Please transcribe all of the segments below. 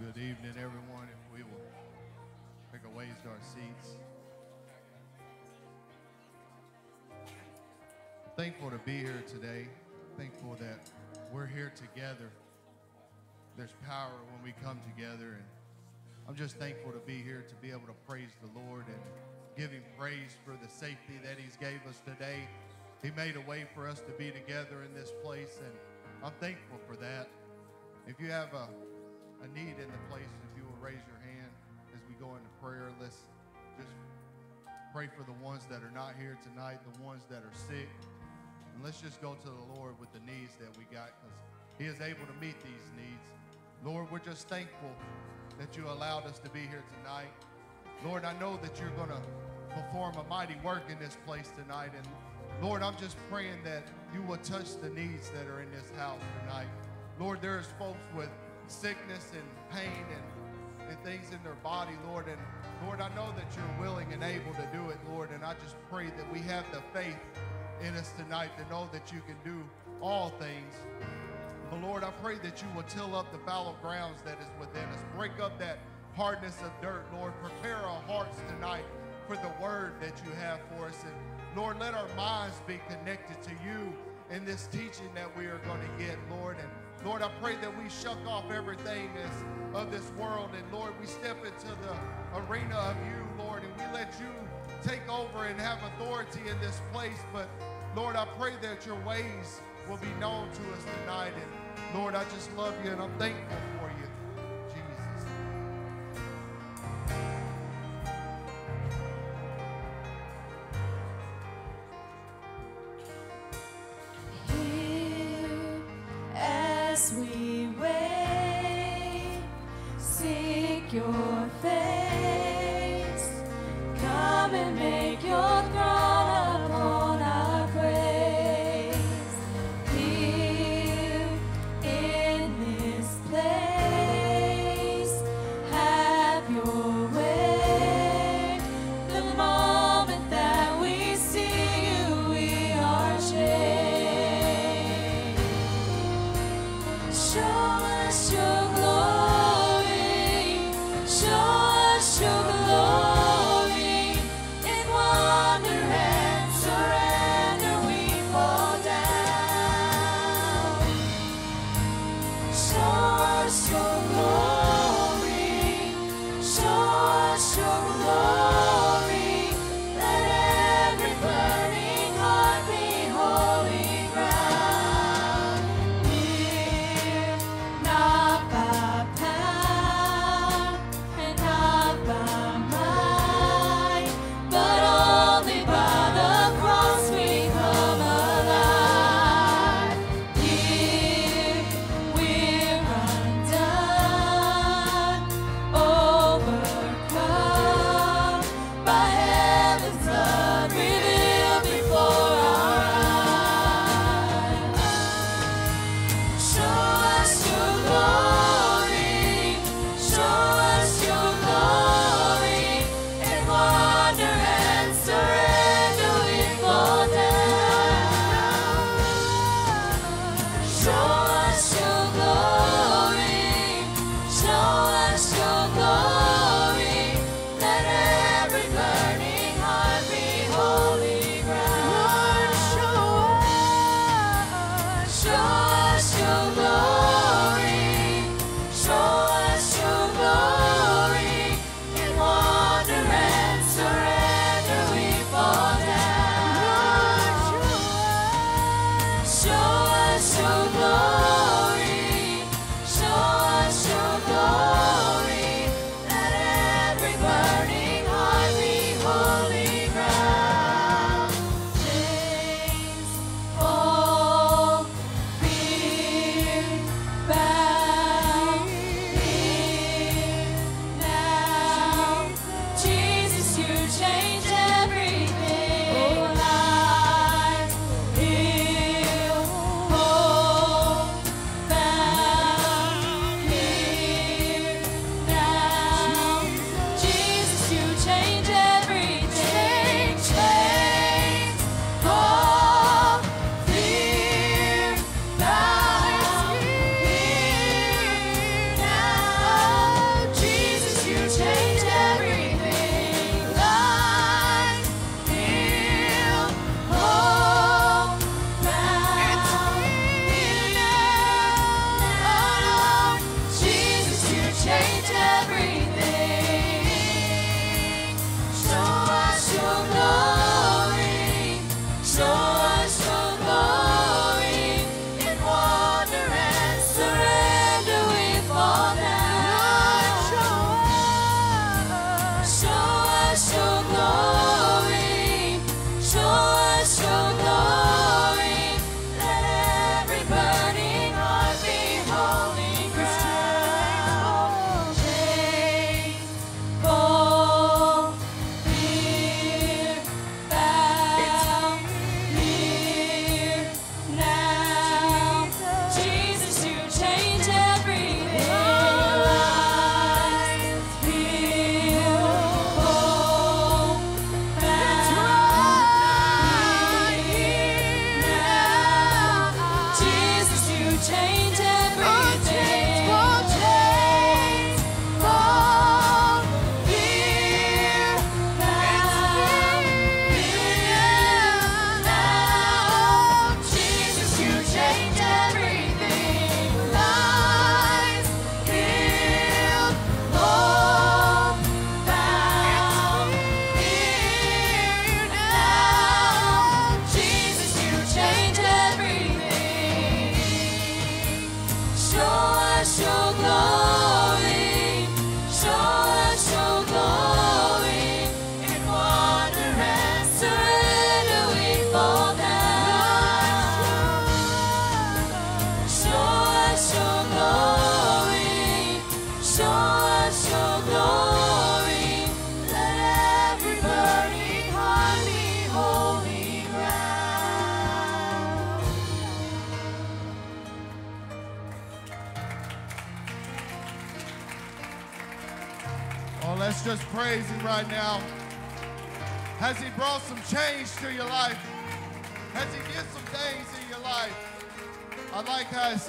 Good evening, everyone. If we will make our ways to our seats. Thankful to be here today. Thankful that we're here together. There's power when we come together, and I'm just thankful to be here to be able to praise the Lord and give Him praise for the safety that He's gave us today. He made a way for us to be together in this place, and I'm thankful for that. If you have a a need in the place, if you will raise your hand as we go into prayer, let's just pray for the ones that are not here tonight, the ones that are sick. And let's just go to the Lord with the needs that we got because He is able to meet these needs. Lord, we're just thankful that you allowed us to be here tonight. Lord, I know that you're going to perform a mighty work in this place tonight. And Lord, I'm just praying that you will touch the needs that are in this house tonight. Lord, there's folks with sickness and pain and, and things in their body, Lord. And Lord, I know that you're willing and able to do it, Lord. And I just pray that we have the faith in us tonight to know that you can do all things. But Lord, I pray that you will till up the fallow grounds that is within us. Break up that hardness of dirt, Lord. Prepare our hearts tonight for the word that you have for us. And Lord, let our minds be connected to you in this teaching that we are going to get, Lord. And Lord, I pray that we shuck off everything of this world and Lord, we step into the arena of you, Lord, and we let you take over and have authority in this place. But Lord, I pray that your ways will be known to us tonight. And Lord, I just love you and I'm thankful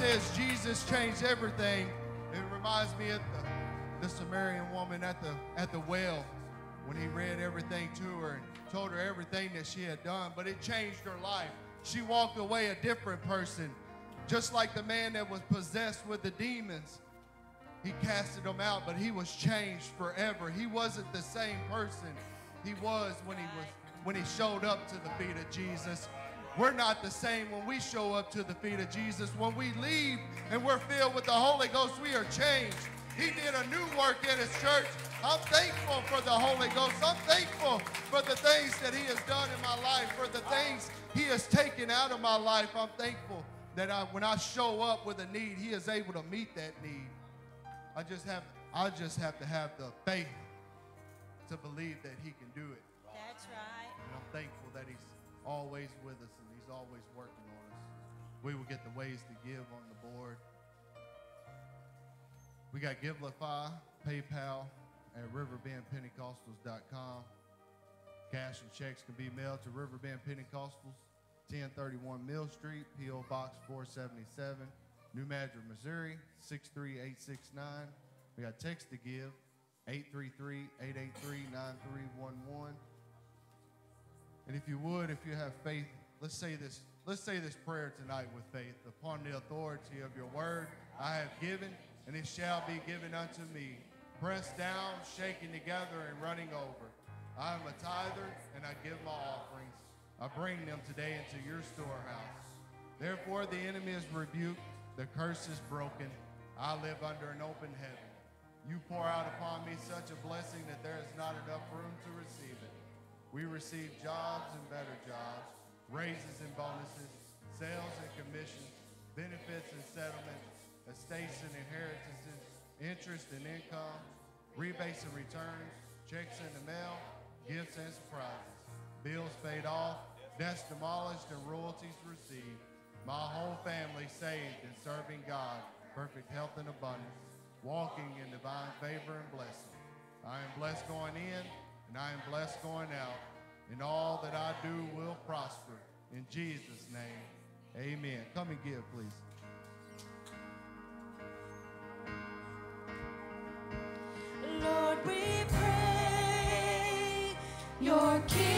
says Jesus changed everything. It reminds me of the, the Samaritan woman at the at the well when he read everything to her and told her everything that she had done, but it changed her life. She walked away a different person, just like the man that was possessed with the demons. He casted them out, but he was changed forever. He wasn't the same person he was when he was when he showed up to the feet of Jesus. We're not the same when we show up to the feet of Jesus. When we leave and we're filled with the Holy Ghost, we are changed. He did a new work in his church. I'm thankful for the Holy Ghost. I'm thankful for the things that he has done in my life, for the things he has taken out of my life. I'm thankful that I, when I show up with a need, he is able to meet that need. I just have I just have to have the faith to believe that he can do it. That's right. And I'm thankful that he's always with us We will get the ways to give on the board. We got Givelify, PayPal at riverbendpentecostals.com. Cash and checks can be mailed to Riverbend Pentecostals, 1031 Mill Street, P.O. Box 477, New Madrid, Missouri, 63869. We got text to give, 833-883-9311. And if you would, if you have faith, let's say this, let's say this prayer tonight with faith. Upon the authority of your word, I have given, and it shall be given unto me. Pressed down, shaken together, and running over. I am a tither, and I give my offerings. I bring them today into your storehouse. Therefore, the enemy is rebuked the curse is broken. I live under an open heaven. You pour out upon me such a blessing that there is not enough room to receive it. We receive jobs and better jobs, raises and bonuses, sales and commissions, benefits and settlements, estates and inheritances, interest and income, rebates and returns, checks in the mail, gifts and surprises, bills paid off, debts demolished and royalties received. My whole family saved and serving God, perfect health and abundance, walking in divine favor and blessing. I am blessed going in and I am blessed going out, and all that I do will prosper. In Jesus' name, amen. Come and give, please. Lord, we pray your kingdom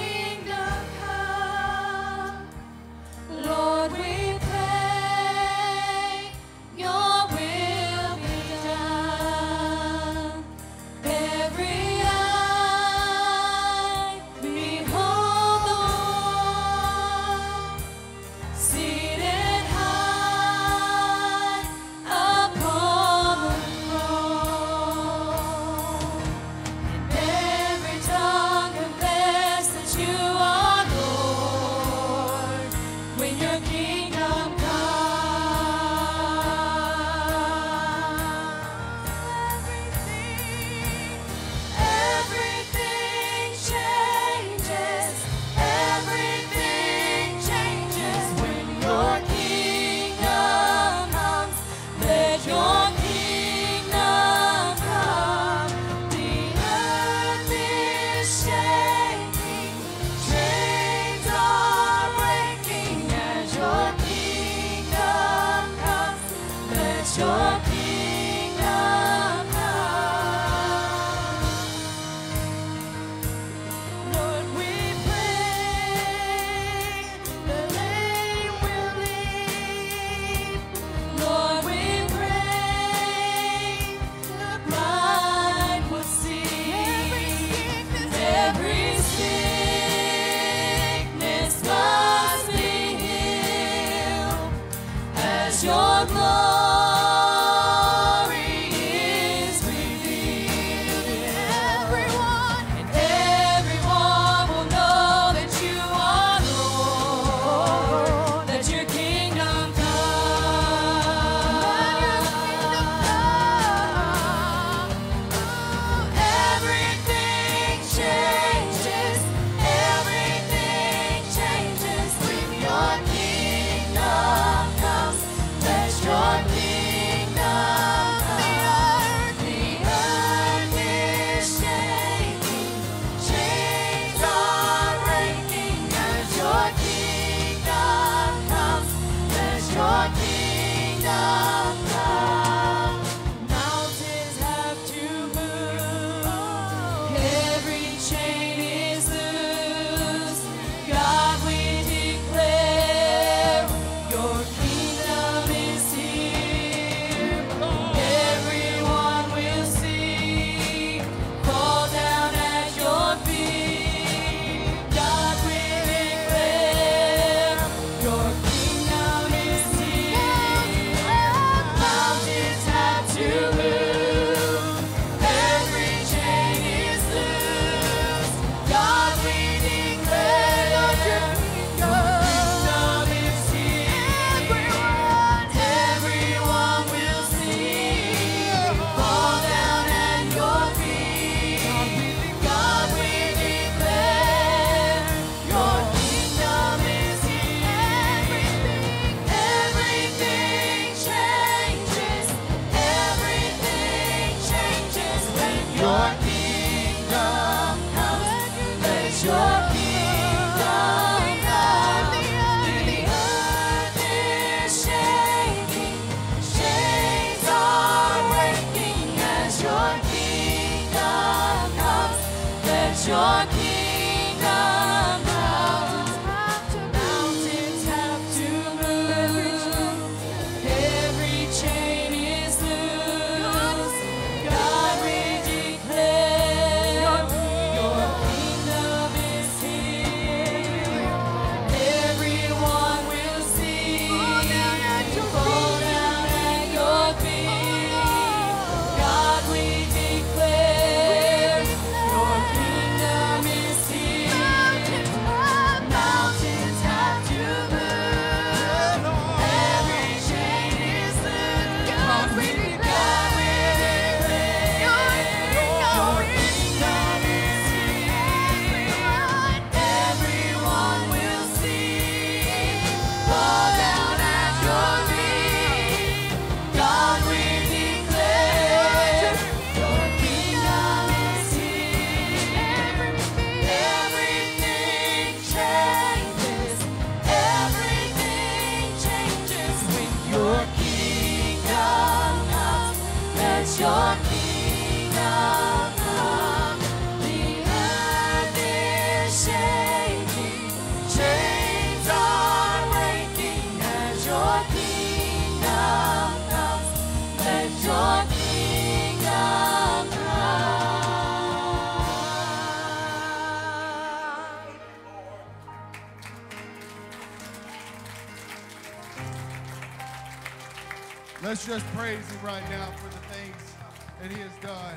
Let's just praise him right now for the things that he has done.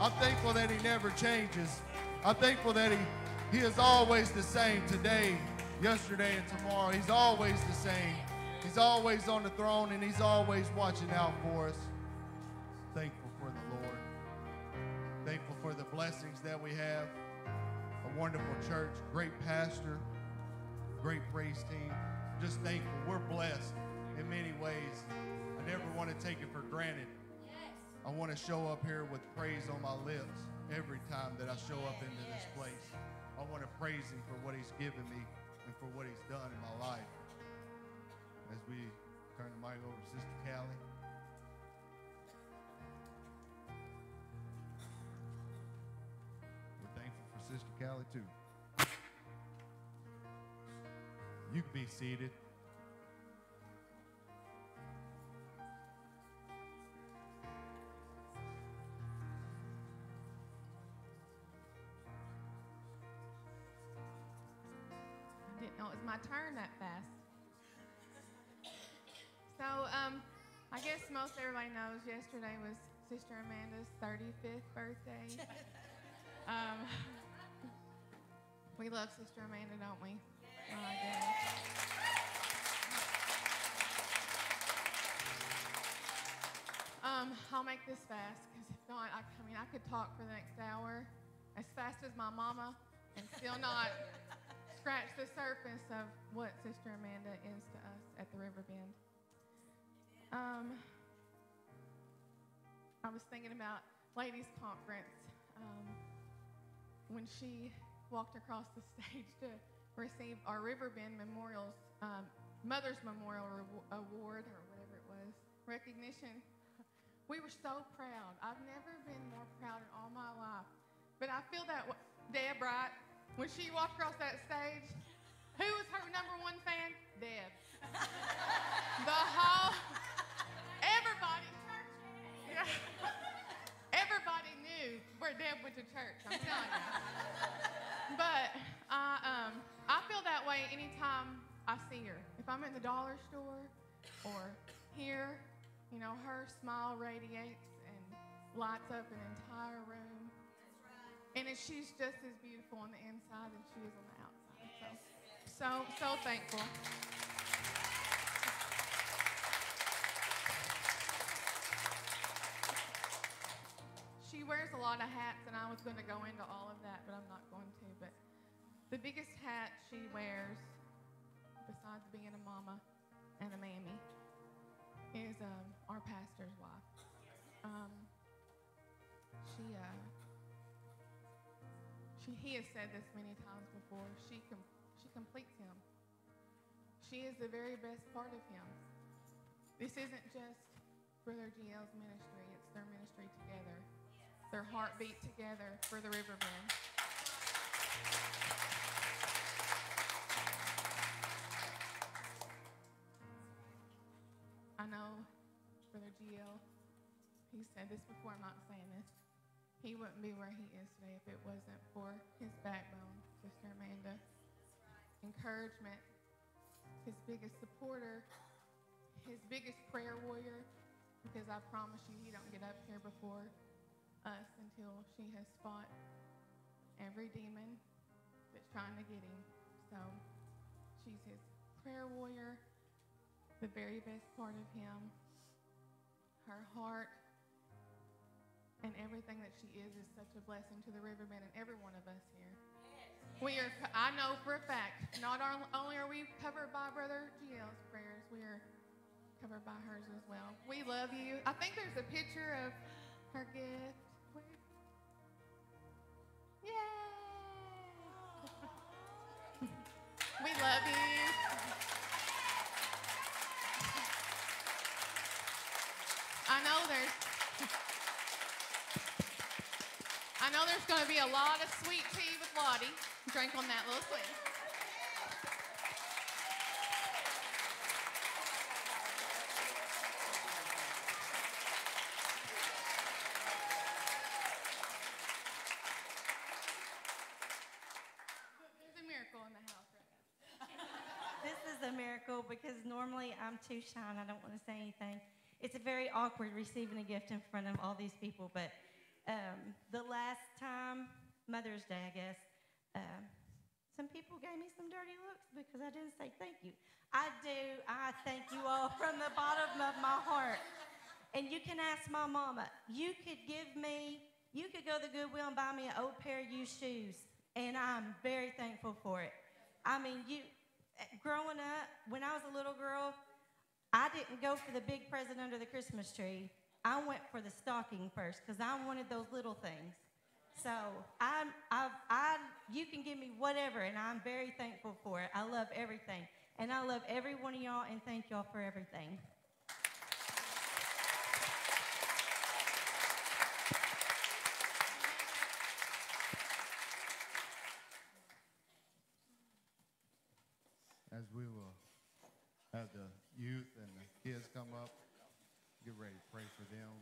I'm thankful that he never changes. I'm thankful that he, he is always the same today, yesterday, and tomorrow. He's always the same. He's always on the throne and he's always watching out for us. Thankful for the Lord. Thankful for the blessings that we have. A wonderful church, great pastor, great praise team. Just thankful. We're blessed in many ways. Never want to take it for granted. I want to show up here with praise on my lips every time that I show up into this place. I want to praise Him for what He's given me and for what He's done in my life. As we turn the mic over to Sister Callie. We're thankful for Sister Callie too. You can be seated. Didn't know it was my turn that fast. So, um, I guess most everybody knows yesterday was Sister Amanda's 35th birthday. um, we love Sister Amanda, don't we? Oh, I do. Um, I'll make this fast because if not, I, I mean, I could talk for the next hour as fast as my mama and still not scratch the surface of what Sister Amanda is to us at the River Bend. Um, I was thinking about ladies' conference um, when she walked across the stage to receive our River Bend Memorials um, Mother's Memorial Rewa- Award or whatever it was recognition. We were so proud. I've never been more proud in all my life. But I feel that w- Deb, right? When she walked across that stage, who was her number one fan? Deb. the whole, everybody, yeah, everybody knew where Deb went to church. I'm telling you. But I, um, I feel that way anytime I see her. If I'm in the dollar store or here, you know, her smile radiates and lights up an entire room. And she's just as beautiful on the inside as she is on the outside. So, so, so thankful. She wears a lot of hats, and I was going to go into all of that, but I'm not going to. But the biggest hat she wears, besides being a mama and a mammy, is um, our pastor's wife. Um, she, uh, she, he has said this many times before. She, com- she completes him. She is the very best part of him. This isn't just Brother GL's ministry; it's their ministry together, their heartbeat together for the River Bend. I know Brother GL, he said this before, I'm not saying this. He wouldn't be where he is today if it wasn't for his backbone, Sister Amanda. Encouragement, his biggest supporter, his biggest prayer warrior, because I promise you, he don't get up here before us until she has fought every demon that's trying to get him. So she's his prayer warrior, the very best part of him, her heart, and everything that she is is such a blessing to the Riverbend and every one of us here. We are, I know for a fact, not only are we covered by Brother GL's prayers, we are covered by hers as well. We love you. I think there's a picture of her gift. Where? Yay! we love you. I know there's I know there's going to be a lot of sweet tea with Lottie. Drink on that little sweet. There's a miracle in the house right now. This is a miracle because normally I'm too shy and I don't want to say anything. It's a very awkward receiving a gift in front of all these people, but um, the last time, Mother's Day, I guess, um, some people gave me some dirty looks because I didn't say thank you. I do. I thank you all from the bottom of my heart. And you can ask my mama. You could give me, you could go to the Goodwill and buy me an old pair of used shoes, and I'm very thankful for it. I mean, you, eh, growing up, when I was a little girl, I didn't go for the big present under the Christmas tree. I went for the stocking first because I wanted those little things. So I'm, I've, I, you can give me whatever, and I'm very thankful for it. I love everything, and I love every one of y'all, and thank y'all for everything. As we will have the youth and the kids come up, get ready to pray for them.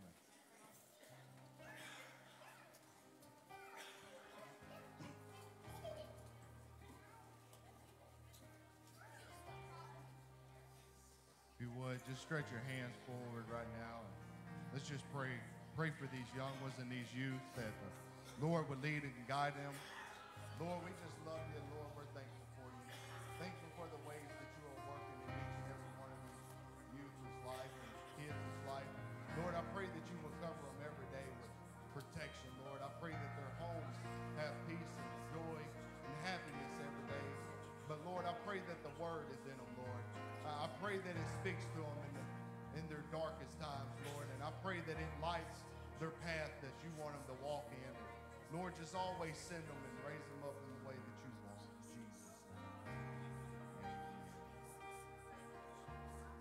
If you would, just stretch your hands forward right now. And let's just pray. Pray for these young ones and these youth that the Lord would lead and guide them. Lord, we just love you. Lord, word is in them, Lord. I pray that it speaks to them in, the, in their darkest times, Lord. And I pray that it lights their path that you want them to walk in. Lord, just always send them and raise them up in the way that you want. Jesus'.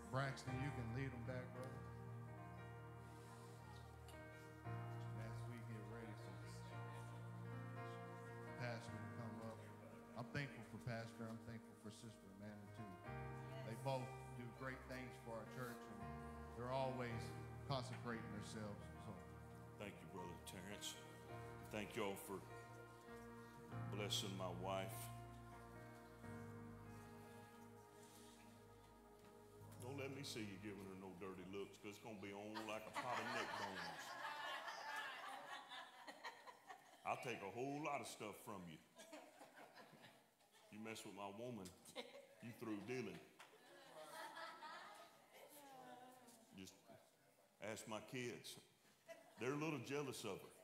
Braxton, you can lead them back, brother. As we get ready for Pastor to come up. I'm thankful for Pastor. I'm thankful for Sister both do great things for our church and they're always consecrating themselves. So Thank you, Brother Terrence. Thank y'all for blessing my wife. Don't let me see you giving her no dirty looks, because it's going to be on like a pot of neck bones. I'll take a whole lot of stuff from you. You mess with my woman, you through dealing. Just ask my kids. They're a little jealous of her.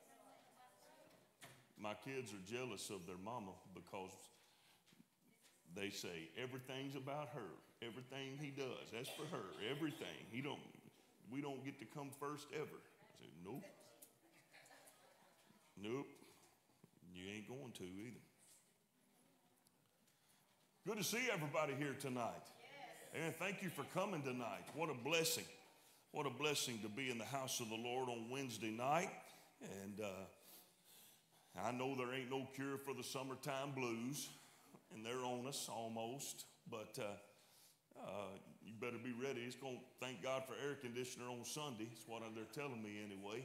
My kids are jealous of their mama because they say everything's about her. Everything he does, that's for her. Everything. He don't we don't get to come first ever. I said, Nope. Nope. You ain't going to either. Good to see everybody here tonight. And thank you for coming tonight. What a blessing. What a blessing to be in the house of the Lord on Wednesday night. And uh, I know there ain't no cure for the summertime blues, and they're on us almost. But uh, uh, you better be ready. It's going to thank God for air conditioner on Sunday. That's what they're telling me anyway.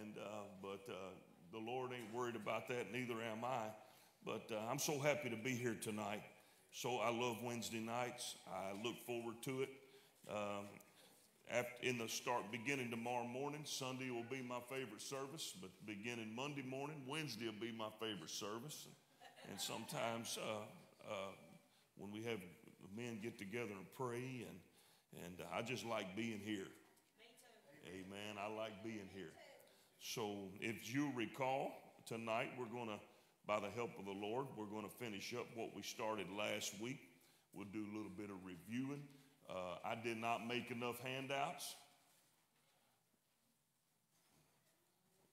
And uh, but uh, the Lord ain't worried about that. Neither am I. But uh, I'm so happy to be here tonight. So I love Wednesday nights. I look forward to it. Um, after, in the start beginning tomorrow morning, Sunday will be my favorite service, but beginning Monday morning, Wednesday will be my favorite service. And sometimes uh, uh, when we have men get together and pray, and and I just like being here. Amen. I like being here. So if you recall, tonight we're going to, by the help of the Lord, we're going to finish up what we started last week. We'll do a little bit of reviewing. Uh, I did not make enough handouts.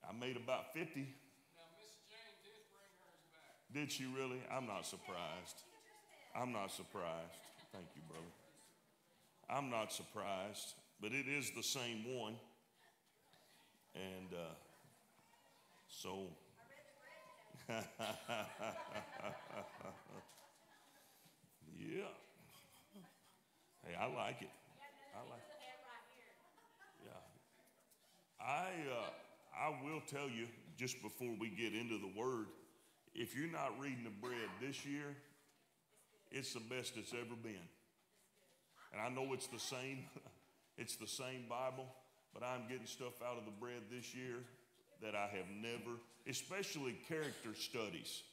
I made about 50. Now, Miss Jane did bring hers back. Did she really? I'm not surprised. I'm not surprised. Thank you, brother. I'm not surprised, but it is the same one. And uh, so. yeah. Hey, I like it. I like it. Yeah. I, uh, I will tell you, just before we get into the word, if you're not reading the bread this year, it's the best it's ever been. And I know it's the same, it's the same Bible, but I'm getting stuff out of the bread this year that I have never, especially character studies.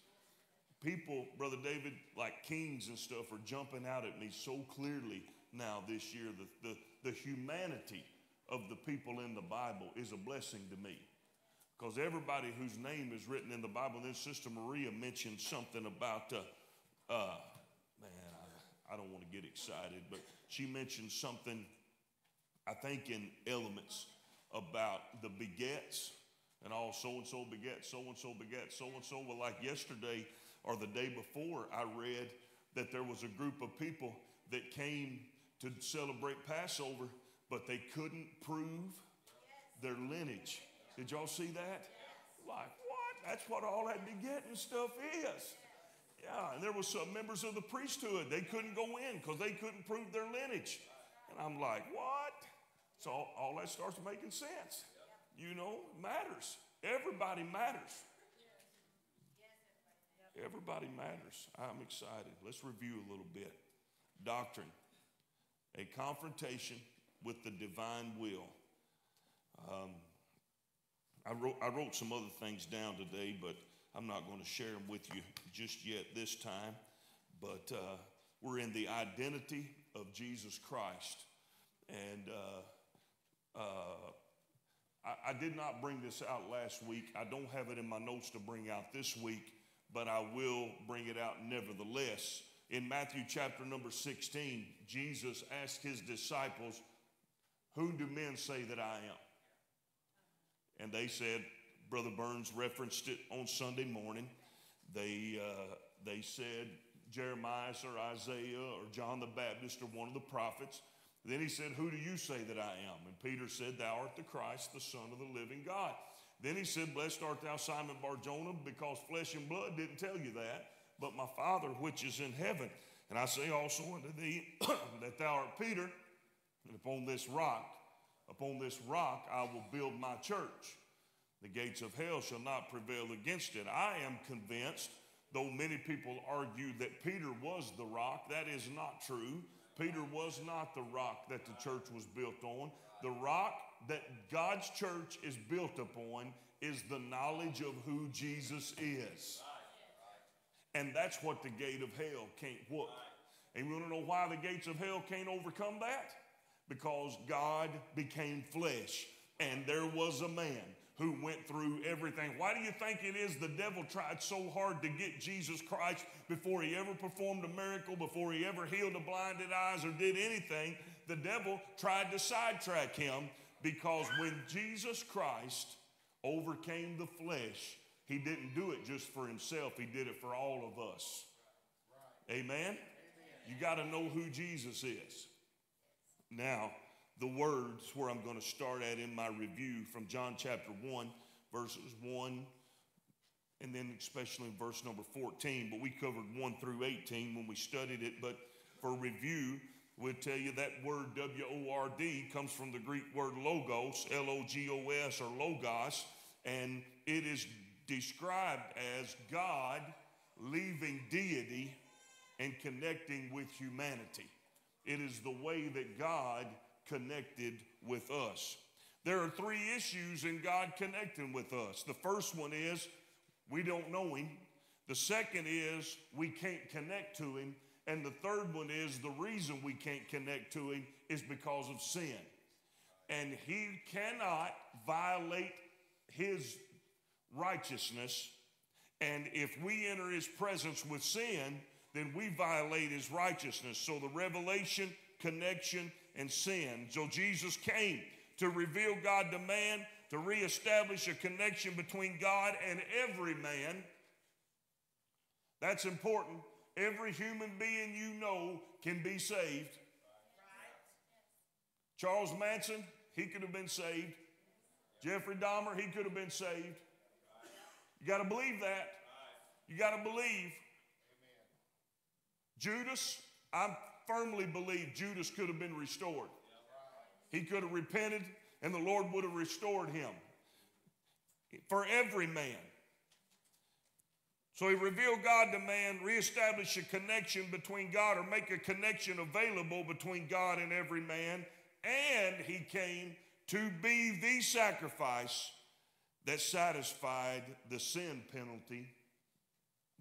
People, Brother David, like kings and stuff, are jumping out at me so clearly now this year. The, the, the humanity of the people in the Bible is a blessing to me. Because everybody whose name is written in the Bible, then Sister Maria mentioned something about, uh, uh, man, I, I don't want to get excited, but she mentioned something, I think, in elements about the begets and all so and so beget, so and so beget, so and so. Well, like yesterday or the day before, I read that there was a group of people that came to celebrate Passover, but they couldn't prove their lineage. Did y'all see that? Like, what? That's what all that begetting stuff is. Yeah, and there was some members of the priesthood. They couldn't go in because they couldn't prove their lineage. And I'm like, what? So all that starts making sense. You know, matters. Everybody matters. Everybody matters. I'm excited. Let's review a little bit. Doctrine. A confrontation with the divine will. Um, I, wrote, I wrote some other things down today, but I'm not going to share them with you just yet this time. But uh, we're in the identity of Jesus Christ. And uh, uh, I, I did not bring this out last week. I don't have it in my notes to bring out this week, but I will bring it out nevertheless. In Matthew chapter number 16, Jesus asked his disciples, Whom do men say that I am? And they said, Brother Burns referenced it on Sunday morning. They, uh, they said Jeremiah or Isaiah or John the Baptist or one of the prophets. Then he said, Who do you say that I am? And Peter said, Thou art the Christ, the Son of the living God. Then he said, Blessed art thou, Simon Barjona, because flesh and blood didn't tell you that, but my Father which is in heaven. And I say also unto thee that thou art Peter, and upon this rock, upon this rock I will build my church. The gates of hell shall not prevail against it. I am convinced, though many people argue that Peter was the rock, that is not true. Peter was not the rock that the church was built on. The rock that God's church is built upon is the knowledge of who Jesus is. And that's what the gate of hell can't whoop. And you want to know why the gates of hell can't overcome that? Because God became flesh and there was a man who went through everything. Why do you think it is the devil tried so hard to get Jesus Christ before he ever performed a miracle, before he ever healed the blinded eyes or did anything? The devil tried to sidetrack him because when Jesus Christ overcame the flesh, he didn't do it just for himself, he did it for all of us. Amen? You got to know who Jesus is. Now, the words where I'm going to start at in my review from John chapter 1, verses 1, and then especially verse number 14. But we covered 1 through 18 when we studied it. But for review, we'll tell you that word W O R D comes from the Greek word logos, L O G O S, or logos, and it is described as God leaving deity and connecting with humanity. It is the way that God connected with us. There are three issues in God connecting with us. The first one is we don't know Him. The second is we can't connect to Him. And the third one is the reason we can't connect to Him is because of sin. And He cannot violate His righteousness. And if we enter His presence with sin, then we violate His righteousness. So the revelation, connection, and sin. So Jesus came to reveal God to man, to reestablish a connection between God and every man. That's important. Every human being you know can be saved. Charles Manson, he could have been saved. Jeffrey Dahmer, he could have been saved. You got to believe that. You got to believe. Judas, I'm firmly believe Judas could have been restored. He could have repented and the Lord would have restored him for every man. So he revealed God to man, reestablish a connection between God or make a connection available between God and every man. And he came to be the sacrifice that satisfied the sin penalty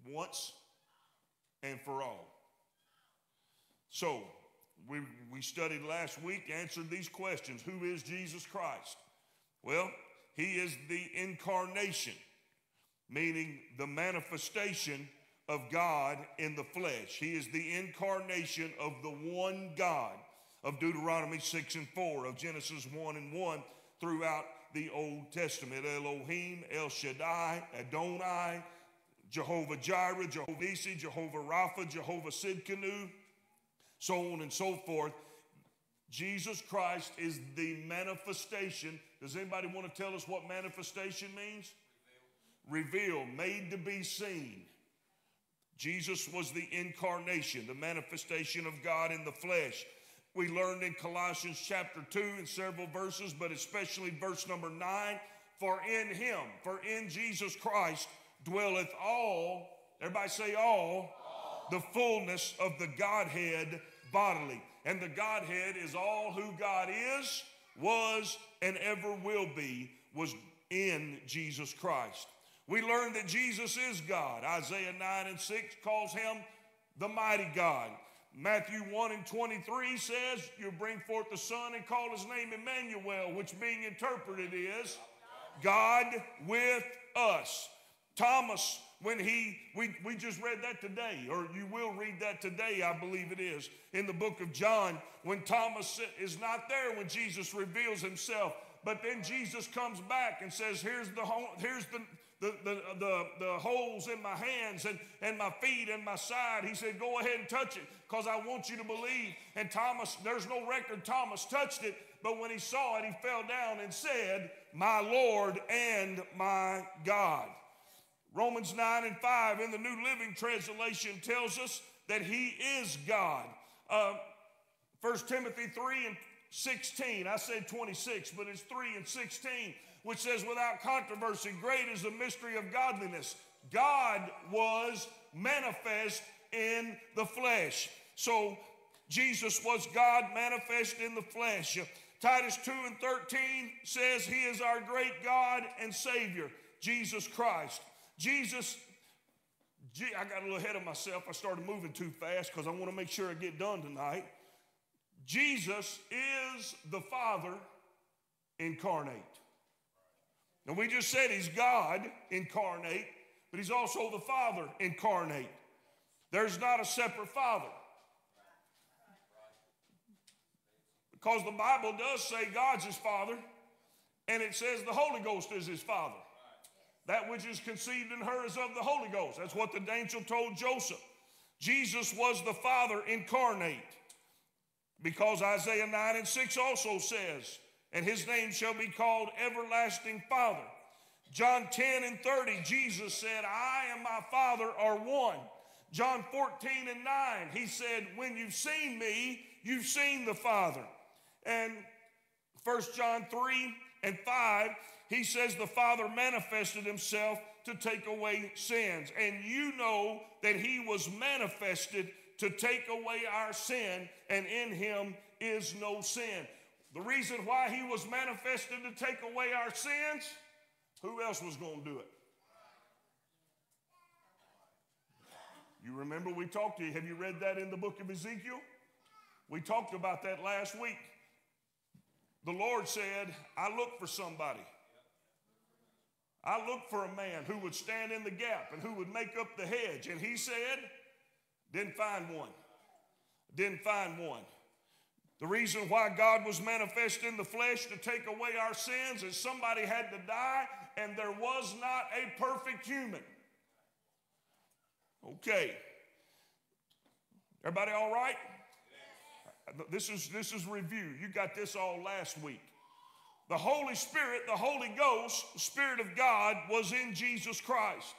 once and for all. So, we, we studied last week, answered these questions Who is Jesus Christ? Well, he is the incarnation, meaning the manifestation of God in the flesh. He is the incarnation of the one God of Deuteronomy 6 and 4, of Genesis 1 and 1 throughout the Old Testament. Elohim, El Shaddai, Adonai, Jehovah Jireh, Jehovah Nissi, Jehovah Rapha, Jehovah Tsidkenu, so on and so forth. Jesus Christ is the manifestation. Does anybody want to tell us what manifestation means? Revealed, made to be seen. Jesus was the incarnation, the manifestation of God in the flesh. We learned in Colossians chapter 2 in several verses, but especially verse number 9 For in him, for in Jesus Christ dwelleth all, everybody say all, the fullness of the Godhead bodily. And the Godhead is all who God is, was, and ever will be, was in Jesus Christ. We learn that Jesus is God. Isaiah 9 and 6 calls him the mighty God. Matthew 1 and 23 says, You bring forth the Son and call his name Emmanuel, which being interpreted is God with us. Thomas, when he, we, we just read that today, or you will read that today, I believe it is, in the book of John, when Thomas is not there when Jesus reveals himself. But then Jesus comes back and says, Here's the, here's the, the, the, the, the, holes in my hands and, and my feet and my side. He said, Go ahead and touch it because I want you to believe. And Thomas, there's no record Thomas touched it, but when he saw it, he fell down and said, My Lord and my God. Romans 9 and 5 in the New Living Translation tells us that he is God. Uh, 1 Timothy 3 and 16, I said 26, but it's 3 and 16, which says, Without controversy, great is the mystery of godliness. God was manifest in the flesh. So Jesus was God manifest in the flesh. Titus 2 and 13 says, He is our great God and Savior, Jesus Christ. Jesus, I got a little ahead of myself. I started moving too fast because I want to make sure I get done tonight. Jesus is the Father incarnate. And we just said he's God incarnate, but he's also the Father incarnate. There's not a separate Father. Because the Bible does say God's his Father, and it says the Holy Ghost is his Father. That which is conceived in her is of the Holy Ghost. That's what the angel told Joseph. Jesus was the Father incarnate. Because Isaiah 9 and 6 also says, and his name shall be called Everlasting Father. John 10 and 30, Jesus said, I and my Father are one. John 14 and 9, he said, When you've seen me, you've seen the Father. And 1 John 3 and 5, he says the Father manifested himself to take away sins. And you know that he was manifested to take away our sin, and in him is no sin. The reason why he was manifested to take away our sins, who else was going to do it? You remember we talked to you. Have you read that in the book of Ezekiel? We talked about that last week. The Lord said, I look for somebody I looked for a man who would stand in the gap and who would make up the hedge. And he said, didn't find one. Didn't find one. The reason why God was manifest in the flesh to take away our sins is somebody had to die, and there was not a perfect human. Okay. Everybody all right? This is this is review. You got this all last week. The Holy Spirit, the Holy Ghost, the Spirit of God was in Jesus Christ.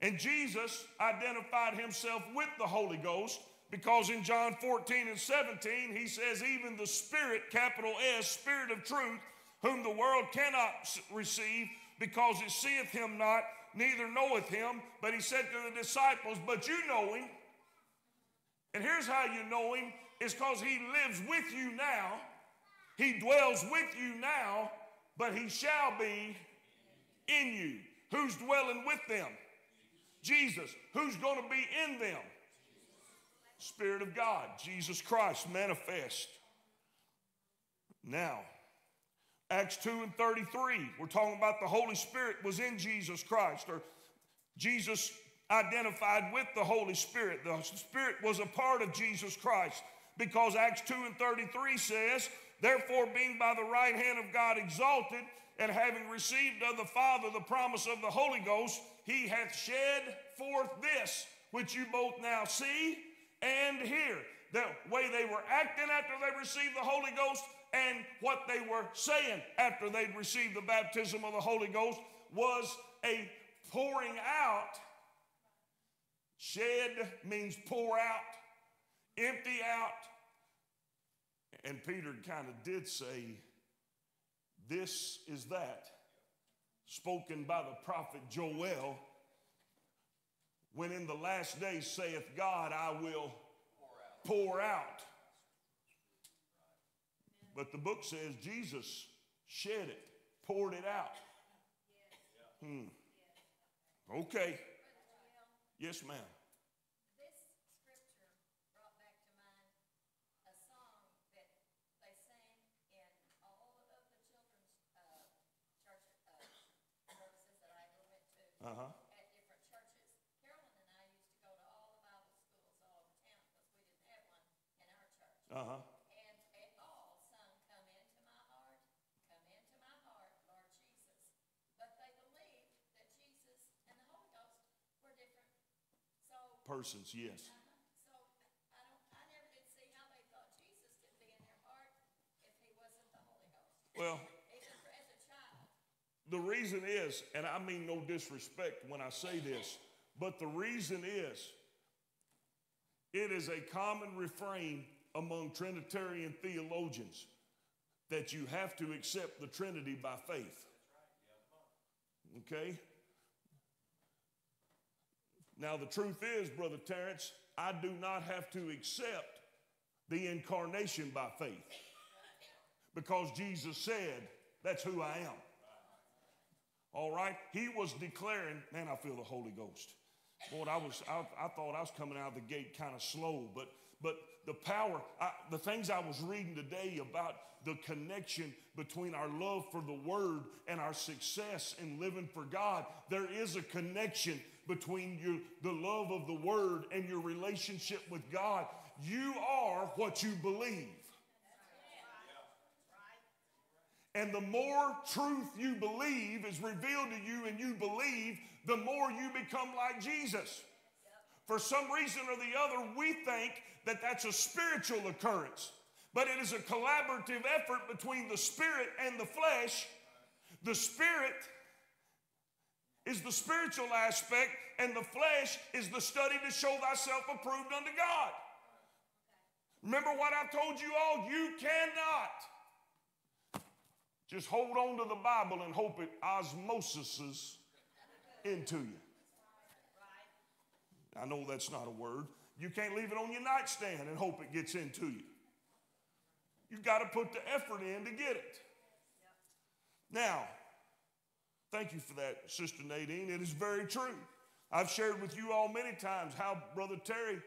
And Jesus identified himself with the Holy Ghost because in John 14 and 17, he says, Even the Spirit, capital S, Spirit of truth, whom the world cannot receive because it seeth him not, neither knoweth him. But he said to the disciples, But you know him. And here's how you know him is because he lives with you now he dwells with you now, but he shall be in you. Who's dwelling with them? Jesus. Who's going to be in them? Spirit of God, Jesus Christ manifest. Now, Acts 2 and 33, we're talking about the Holy Spirit was in Jesus Christ, or Jesus identified with the Holy Spirit. The Spirit was a part of Jesus Christ because Acts 2 and 33 says, Therefore, being by the right hand of God exalted, and having received of the Father the promise of the Holy Ghost, he hath shed forth this, which you both now see and hear. The way they were acting after they received the Holy Ghost and what they were saying after they'd received the baptism of the Holy Ghost was a pouring out. Shed means pour out, empty out, and Peter kind of did say, This is that, spoken by the prophet Joel, when in the last days saith God, I will pour out. But the book says Jesus shed it, poured it out. Hmm. Okay. Yes, ma'am. This scripture brought back to mind a song that they sang in all of the children's uh, church uh, services that I ever went to Uh huh. at different churches. Carolyn and I used to go to all the Bible schools all over town because we didn't have one in our church. Uh huh. And they all sung, Come into my heart, come into my heart, Lord Jesus. But they believed that Jesus and the Holy Ghost were different. So Persons, yes. so I don't, I never did see how they thought Jesus could be in their heart if he wasn't the Holy Ghost. Well, the reason is, and I mean no disrespect when I say this, but the reason is, it is a common refrain among Trinitarian theologians that you have to accept the Trinity by faith. Okay? Now, the truth is, Brother Terrence, I do not have to accept the incarnation by faith because Jesus said, That's who I am. All right? He was declaring, man, I feel the Holy Ghost. Lord, I was, I, I thought I was coming out of the gate kind of slow, but, but the power, I, the things I was reading today about the connection between our love for the Word and our success in living for God, there is a connection between your, the love of the Word and your relationship with God. You are what you believe. And the more truth you believe is revealed to you and you believe, the more you become like Jesus. For some reason or the other, we think that that's a spiritual occurrence, but it is a collaborative effort between the spirit and the flesh. The spirit is the spiritual aspect, and the flesh is the study to show thyself approved unto God. Remember what I told you all? You cannot just hold on to the Bible and hope it osmoses into you. I know that's not a word. You can't leave it on your nightstand and hope it gets into you. You've got to put the effort in to get it. Now, thank you for that, Sister Nadine. It is very true. I've shared with you all many times how Brother Terry,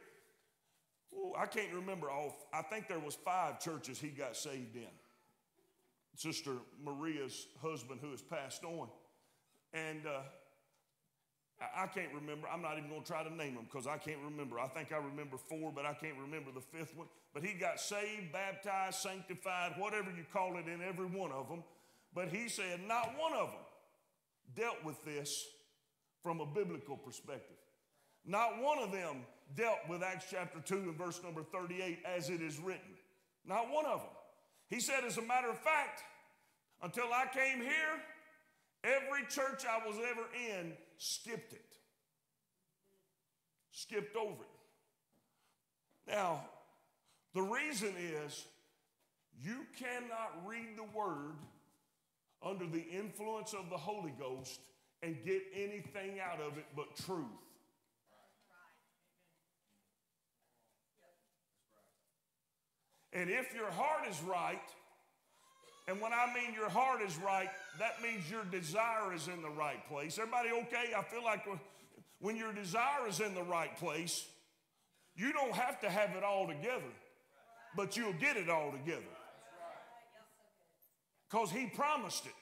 oh, I can't remember all, I think there was five churches he got saved in. Sister Maria's husband who has passed on. And uh, I, can't remember. I'm not even going to try to name them because I can't remember. I think I remember four, but I can't remember the fifth one. But he got saved, baptized, sanctified, whatever you call it, in every one of them. But he said not one of them dealt with this from a biblical perspective. Not one of them dealt with Acts chapter 2 and verse number 38 as it is written. Not one of them. He said, as a matter of fact, until I came here, every church I was ever in skipped it, skipped over it. Now, the reason is you cannot read the word under the influence of the Holy Ghost and get anything out of it but truth. And if your heart is right, and when I mean your heart is right, that means your desire is in the right place. Everybody okay? I feel like when your desire is in the right place, you don't have to have it all together, but you'll get it all together. Because he promised it.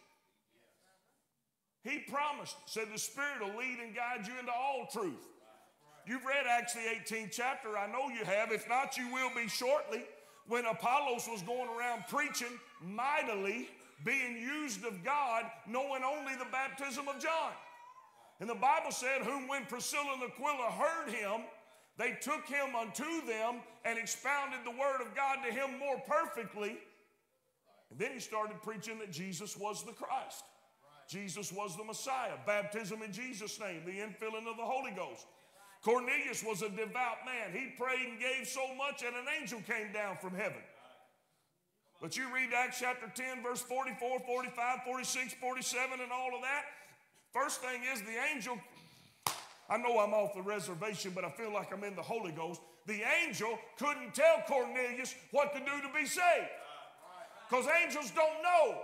He promised, said the Spirit will lead and guide you into all truth. You've read Acts the 18th chapter. I know you have. If not, you will be shortly. When Apollos was going around preaching mightily, being used of God, knowing only the baptism of John. And the Bible said, Whom when Priscilla and Aquila heard him, they took him unto them and expounded the word of God to him more perfectly. And then he started preaching that Jesus was the Christ. Jesus was the Messiah. Baptism in Jesus' name, the infilling of the Holy Ghost. Cornelius was a devout man. He prayed and gave so much, and an angel came down from heaven. But you read Acts chapter 10, verse 44, 45, 46, 47, and all of that. First thing is the angel I know I'm off the reservation, but I feel like I'm in the Holy Ghost. The angel couldn't tell Cornelius what to do to be saved because angels don't know.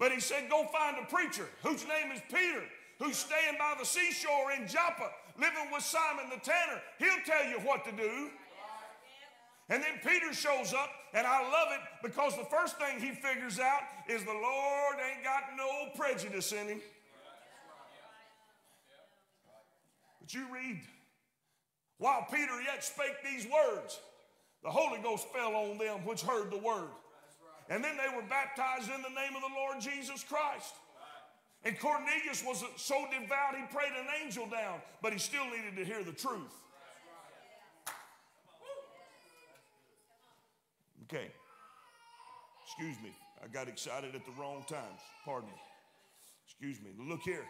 But he said, Go find a preacher whose name is Peter, who's staying by the seashore in Joppa, living with Simon the tanner. He'll tell you what to do. And then Peter shows up, and I love it because the first thing he figures out is the Lord ain't got no prejudice in him. But you read, while Peter yet spake these words, the Holy Ghost fell on them which heard the word. And then they were baptized in the name of the Lord Jesus Christ. And Cornelius was so devout, he prayed an angel down, but he still needed to hear the truth. Okay. Excuse me. I got excited at the wrong times. Pardon me. Excuse me. Look here.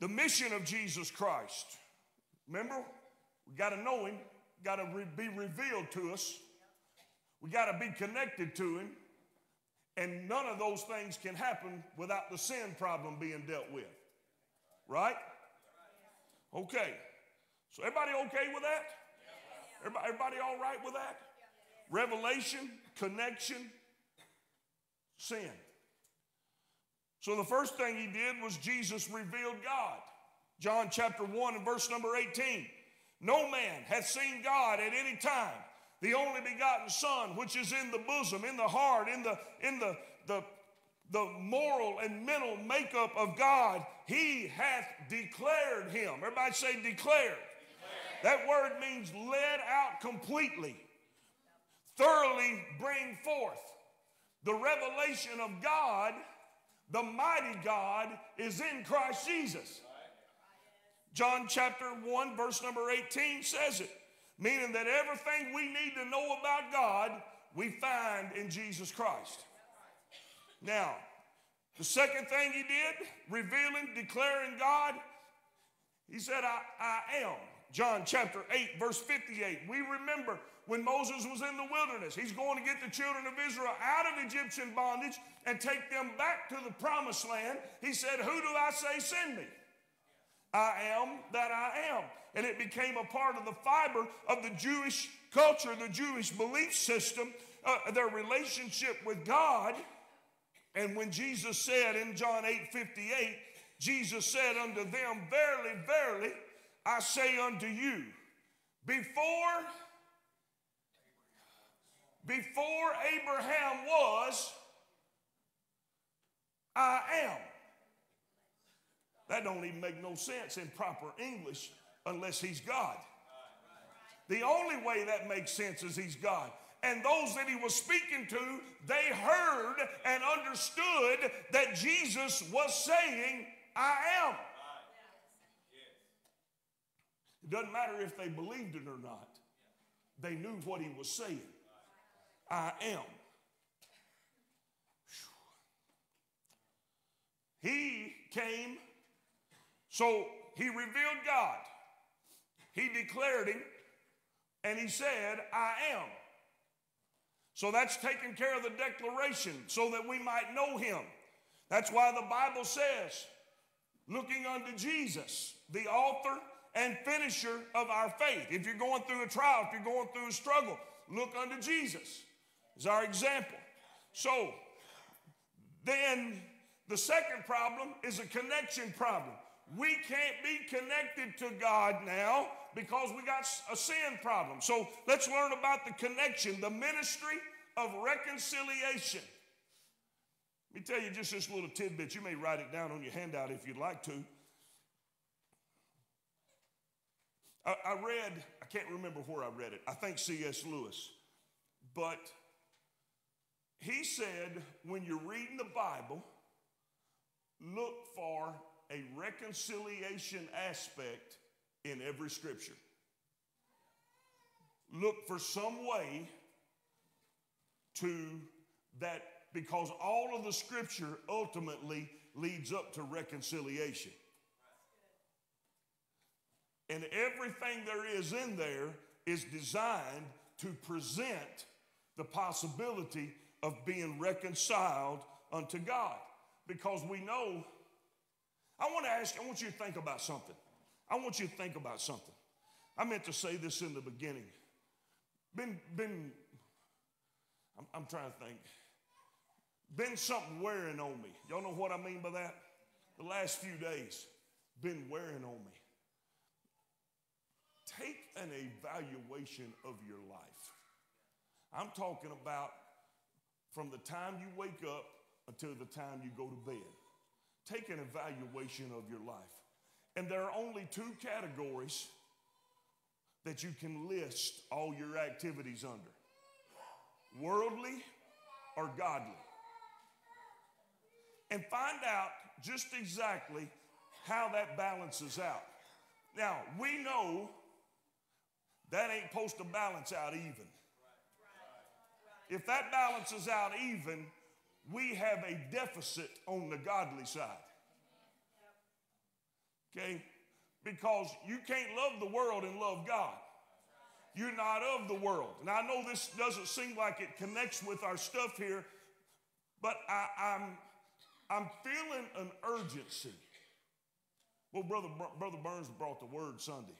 The mission of Jesus Christ. Remember, we got to know Him, got to be revealed to us, we got to be connected to Him, and none of those things can happen without the sin problem being dealt with. Right? Okay. So, everybody okay with that? Everybody, everybody all right with that? Revelation, connection, sin. So the first thing he did was Jesus revealed God. John chapter 1 and verse number 18. No man hath seen God at any time. The only begotten Son, which is in the bosom, in the heart, in the in the the, the moral and mental makeup of God, he hath declared him. Everybody say declared. declared. That word means led out completely, thoroughly bring forth. The revelation of God, the mighty God, is in Christ Jesus. John chapter 1, verse number 18 says it, meaning that everything we need to know about God, we find in Jesus Christ. Now, the second thing he did, revealing, declaring God, he said, I, I am. John chapter 8, verse 58. We remember when Moses was in the wilderness. He's going to get the children of Israel out of Egyptian bondage and take them back to the promised land. He said, Who do I say send me? I am that I am. And it became a part of the fiber of the Jewish culture, the Jewish belief system, uh, their relationship with God. And when Jesus said in John 8 58, Jesus said unto them, Verily, verily, I say unto you, before before Abraham was, I am. That don't even make no sense in proper English unless he's God. The only way that makes sense is he's God. And those that he was speaking to, they heard and understood that Jesus was saying, I am. It doesn't matter if they believed it or not, they knew what he was saying. I am. He came, so he revealed God. He declared him, and he said, I am. So that's taking care of the declaration so that we might know him. That's why the Bible says, looking unto Jesus, the author and finisher of our faith. If you're going through a trial, if you're going through a struggle, look unto Jesus is our example. So then the second problem is a connection problem. We can't be connected to God now because we got a sin problem. So let's learn about the connection, the ministry of reconciliation. Let me tell you just this little tidbit. You may write it down on your handout if you'd like to. I, I read, I can't remember where I read it. I think C.S. Lewis. But he said, when you're reading the Bible, look for a reconciliation aspect in every scripture. Look for some way to that, because all of the scripture ultimately leads up to reconciliation. And everything there is in there is designed to present the possibility of being reconciled unto God. because we know. I want to ask, I want you to think about something. I want you to think about something. I meant to say this in the beginning. Been, been, I'm, I'm trying to think. Been something wearing on me. Y'all know what I mean by that? The last few days, been wearing on me. Take an evaluation of your life. I'm talking about from the time you wake up until the time you go to bed. Take an evaluation of your life. And there are only two categories that you can list all your activities under worldly or godly. And find out just exactly how that balances out. Now, we know that ain't supposed to balance out even. If that balances out even, we have a deficit on the godly side. Okay? Because you can't love the world and love God. You're not of the world. And I know this doesn't seem like it connects with our stuff here, but I, am I'm, I'm feeling an urgency. Well, Brother, Brother Burns brought the word Sunday.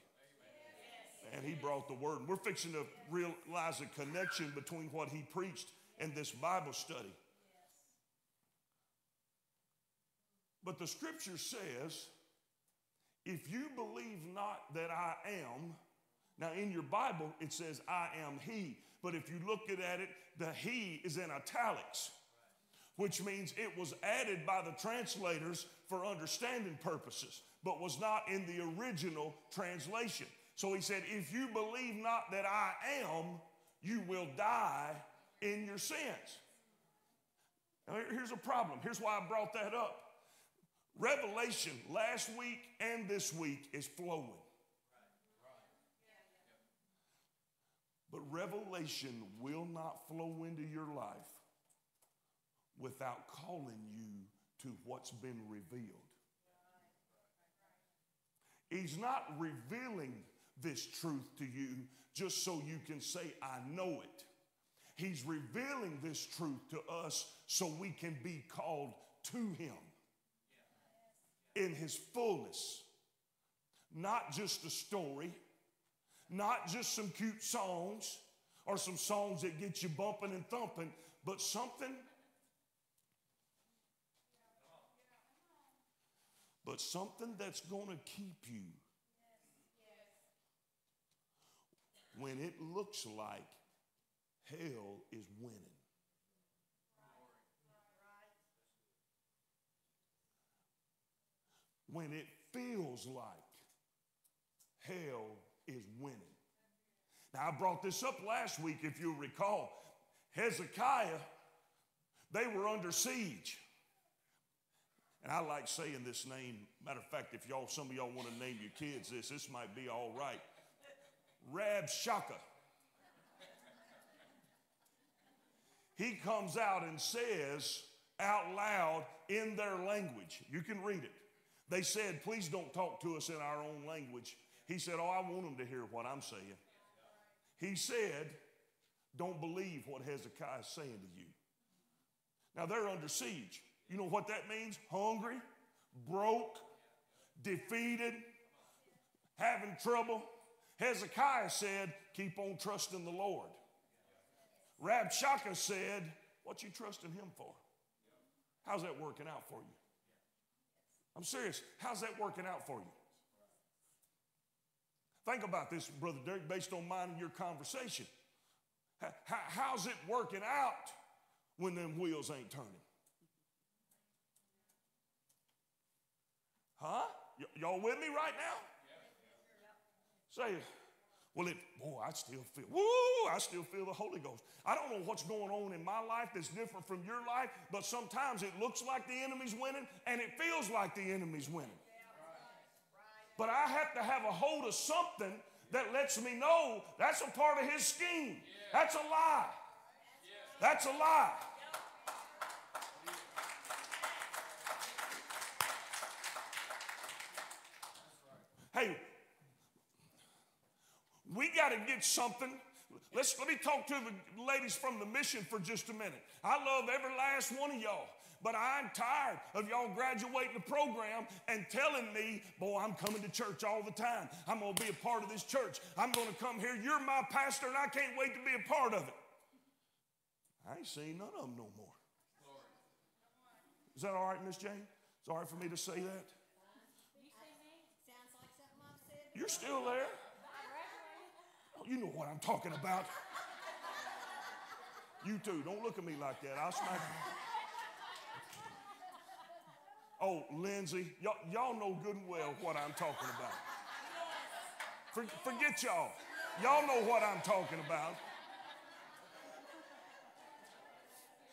And he brought the word. And we're fixing to realize a connection between what he preached and this Bible study. But the scripture says, if you believe not that I am, now in your Bible it says I am he, but if you look at it, the he is in italics, which means it was added by the translators for understanding purposes, but was not in the original translation. So he said, if you believe not that I am, you will die in your sins. Now, here's a problem. Here's why I brought that up. Revelation last week and this week is flowing. But revelation will not flow into your life without calling you to what's been revealed. He's not revealing this truth to you just so you can say, I know it. He's revealing this truth to us so we can be called to Him in His fullness. Not just a story, not just some cute songs or some songs that get you bumping and thumping, but something. But something that's going to keep you when it looks like hell is winning. When it feels like hell is winning. Now, I brought this up last week, if you recall. Hezekiah, they were under siege. And I like saying this name. Matter of fact, if y'all, some of y'all want to name your kids this, this might be all right. Rabshakeh. He comes out and says out loud in their language. You can read it. They said, Please don't talk to us in our own language. He said, Oh, I want them to hear what I'm saying. He said, Don't believe what Hezekiah is saying to you. Now they're under siege. You know what that means? Hungry, broke, defeated, having trouble. Hezekiah said, Keep on trusting the Lord. Rabshakeh said, What you trusting him for? How's that working out for you? I'm serious. How's that working out for you? Think about this, Brother Derek, based on mine and your conversation. how's it working out when them wheels ain't turning? Huh? Y'all with me right now? Say, well, it, boy, I still feel, woo, I still feel the Holy Ghost. I don't know what's going on in my life that's different from your life, but sometimes it looks like the enemy's winning and it feels like the enemy's winning. But I have to have a hold of something that lets me know that's a part of his scheme. That's a lie. That's a lie. Hey, we got to get something. Let's, let me talk to the ladies from the mission for just a minute. I love every last one of y'all. But I'm tired of y'all graduating the program and telling me, boy, I'm coming to church all the time. I'm going to be a part of this church. I'm going to come here. You're my pastor, and I can't wait to be a part of it. I ain't seen none of them no more. Is that all right, Miss Jane? It's all right for me to say that? Sounds like something I've said. You're still there? You know what I'm talking about. You too. Don't look at me like that. I'll smack you. Oh, Lindsay, y'all, y'all know good and well what I'm talking about. For, forget y'all. Y'all know what I'm talking about.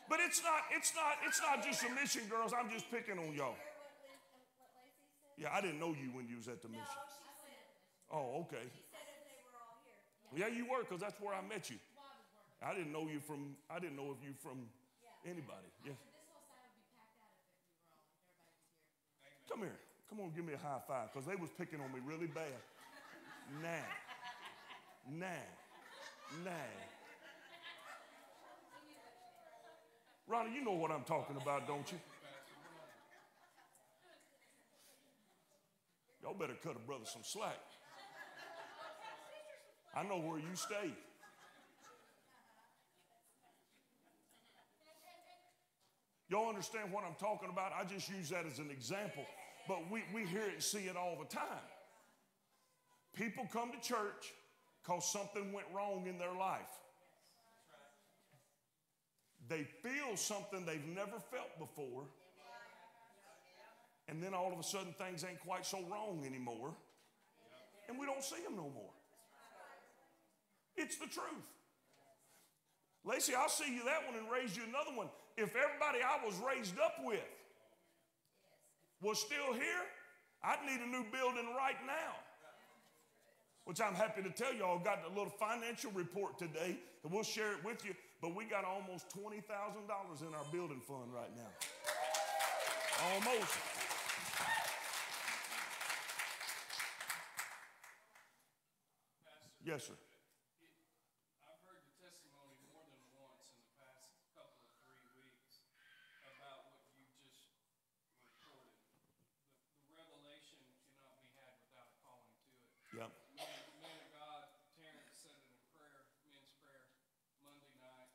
But it's not, it's not, it's not just the mission girls. I'm just picking on y'all. What Liz, what Lacey said? Yeah, I didn't know you when you was at the mission. No, she said, Oh, okay. she said that they were all here. Yeah, you were, because that's where I met you. I didn't know you from, I didn't know if you from anybody. Yeah. This whole side would be packed out if we were all, if everybody was here. Come here. Come on, give me a high five, because they was picking on me really bad. Nah. Nah. Nah. Ronnie, you know what I'm talking about, don't you? Y'all better cut a brother some slack. I know where you stay. Y'all understand what I'm talking about? I just use that as an example. But we, we hear it and see it all the time. People come to church because something went wrong in their life. They feel something they've never felt before. And then all of a sudden things ain't quite so wrong anymore. And we don't see them no more. It's the truth. Lacey, I'll see you that one and raise you another one. If everybody I was raised up with was still here, I'd need a new building right now. Which I'm happy to tell y'all, got a little financial report today, and we'll share it with you. But we got almost $20,000 in our building fund right now. Almost. Yes, sir. I've heard the testimony more than once in the past couple of three weeks about what you just reported. The, the revelation cannot be had without a calling to it. Yep. Man, man of God, Terrence said in a prayer, men's prayer, Monday night,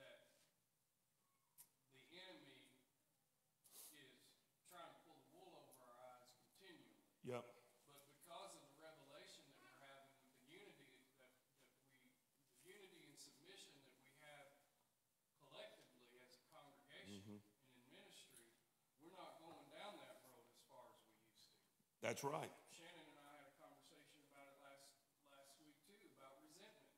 that the enemy is trying to pull the wool over our eyes continually. Yep. But because of the revelation that we're having with the unity that, that we, the unity and submission that we have collectively as a congregation mm-hmm. and in ministry, we're not going down that road as far as we used to. That's right. Shannon and I had a conversation about it last, last week too, about resentment.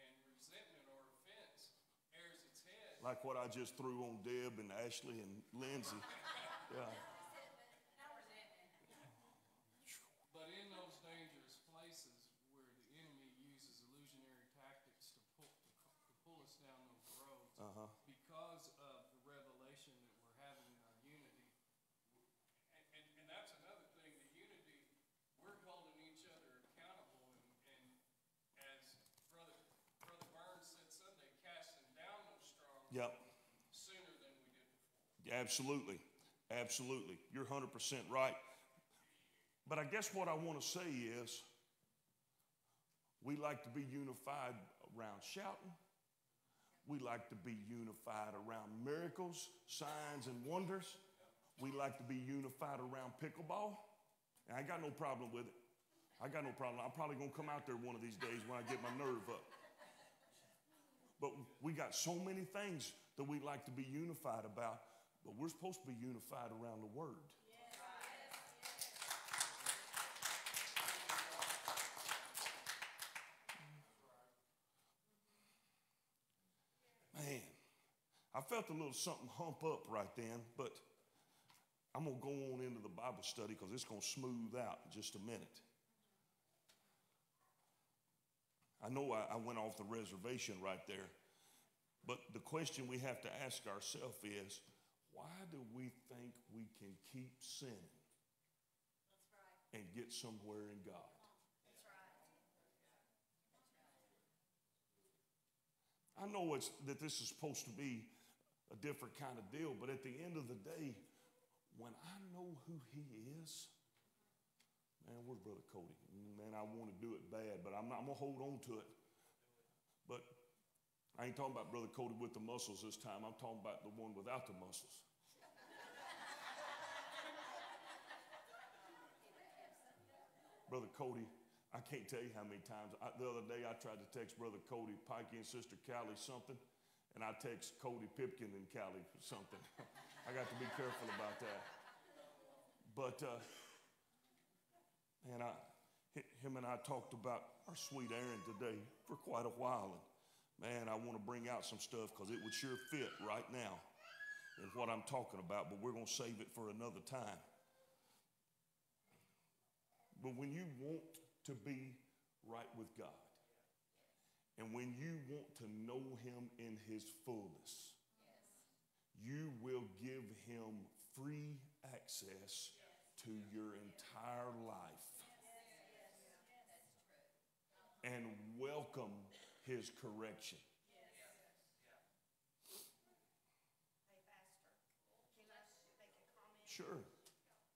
And resentment or offense airs its head. Like what I just threw on Deb and Ashley and Lindsay. Yeah. But in those dangerous places where the enemy uses illusionary tactics to pull, to, cu- to pull us down those roads, Uh-huh. because of the revelation that we're having in our unity, w- and, and, and that's another thing, the unity, we're holding each other accountable, and, and as Brother, Brother Burns said Sunday, casting down those strongholds Yep. sooner than we did before. Absolutely. Absolutely. You're 100% right. But I guess what I want to say is we like to be unified around shouting. We like to be unified around miracles, signs, and wonders. We like to be unified around pickleball. And I got no problem with it. I got no problem. I'm probably going to come out there one of these days when I get my nerve up. But we got so many things that we like to be unified about, but we're supposed to be unified around the Word. Man, I felt a little something hump up right then, but I'm going to go on into the Bible study because it's going to smooth out in just a minute. I know I, I went off the reservation right there, but the question we have to ask ourselves is why do we think we can keep sinning and get somewhere in God? I know it's, that this is supposed to be a different kind of deal. But at the end of the day, when I know who he is, man, where's Brother Cody? Man, I want to do it bad, but I'm, not, I'm going to hold on to it. But I ain't talking about Brother Cody with the muscles this time. I'm talking about the one without the muscles. Brother Cody, I can't tell you how many times. I, the other day, I tried to text Brother Cody Pikey and Sister Callie something, and I text Cody Pipkin and Callie something. I got to be careful about that. But, uh, man, I, him and I talked about our sweet Aaron today for quite a while. And, man, I want to bring out some stuff because it would sure fit right now in what I'm talking about, but we're going to save it for another time. But when you want to be right with God, and when you want to know Him in His fullness, you will give Him free access to your entire life and welcome His correction. Sure.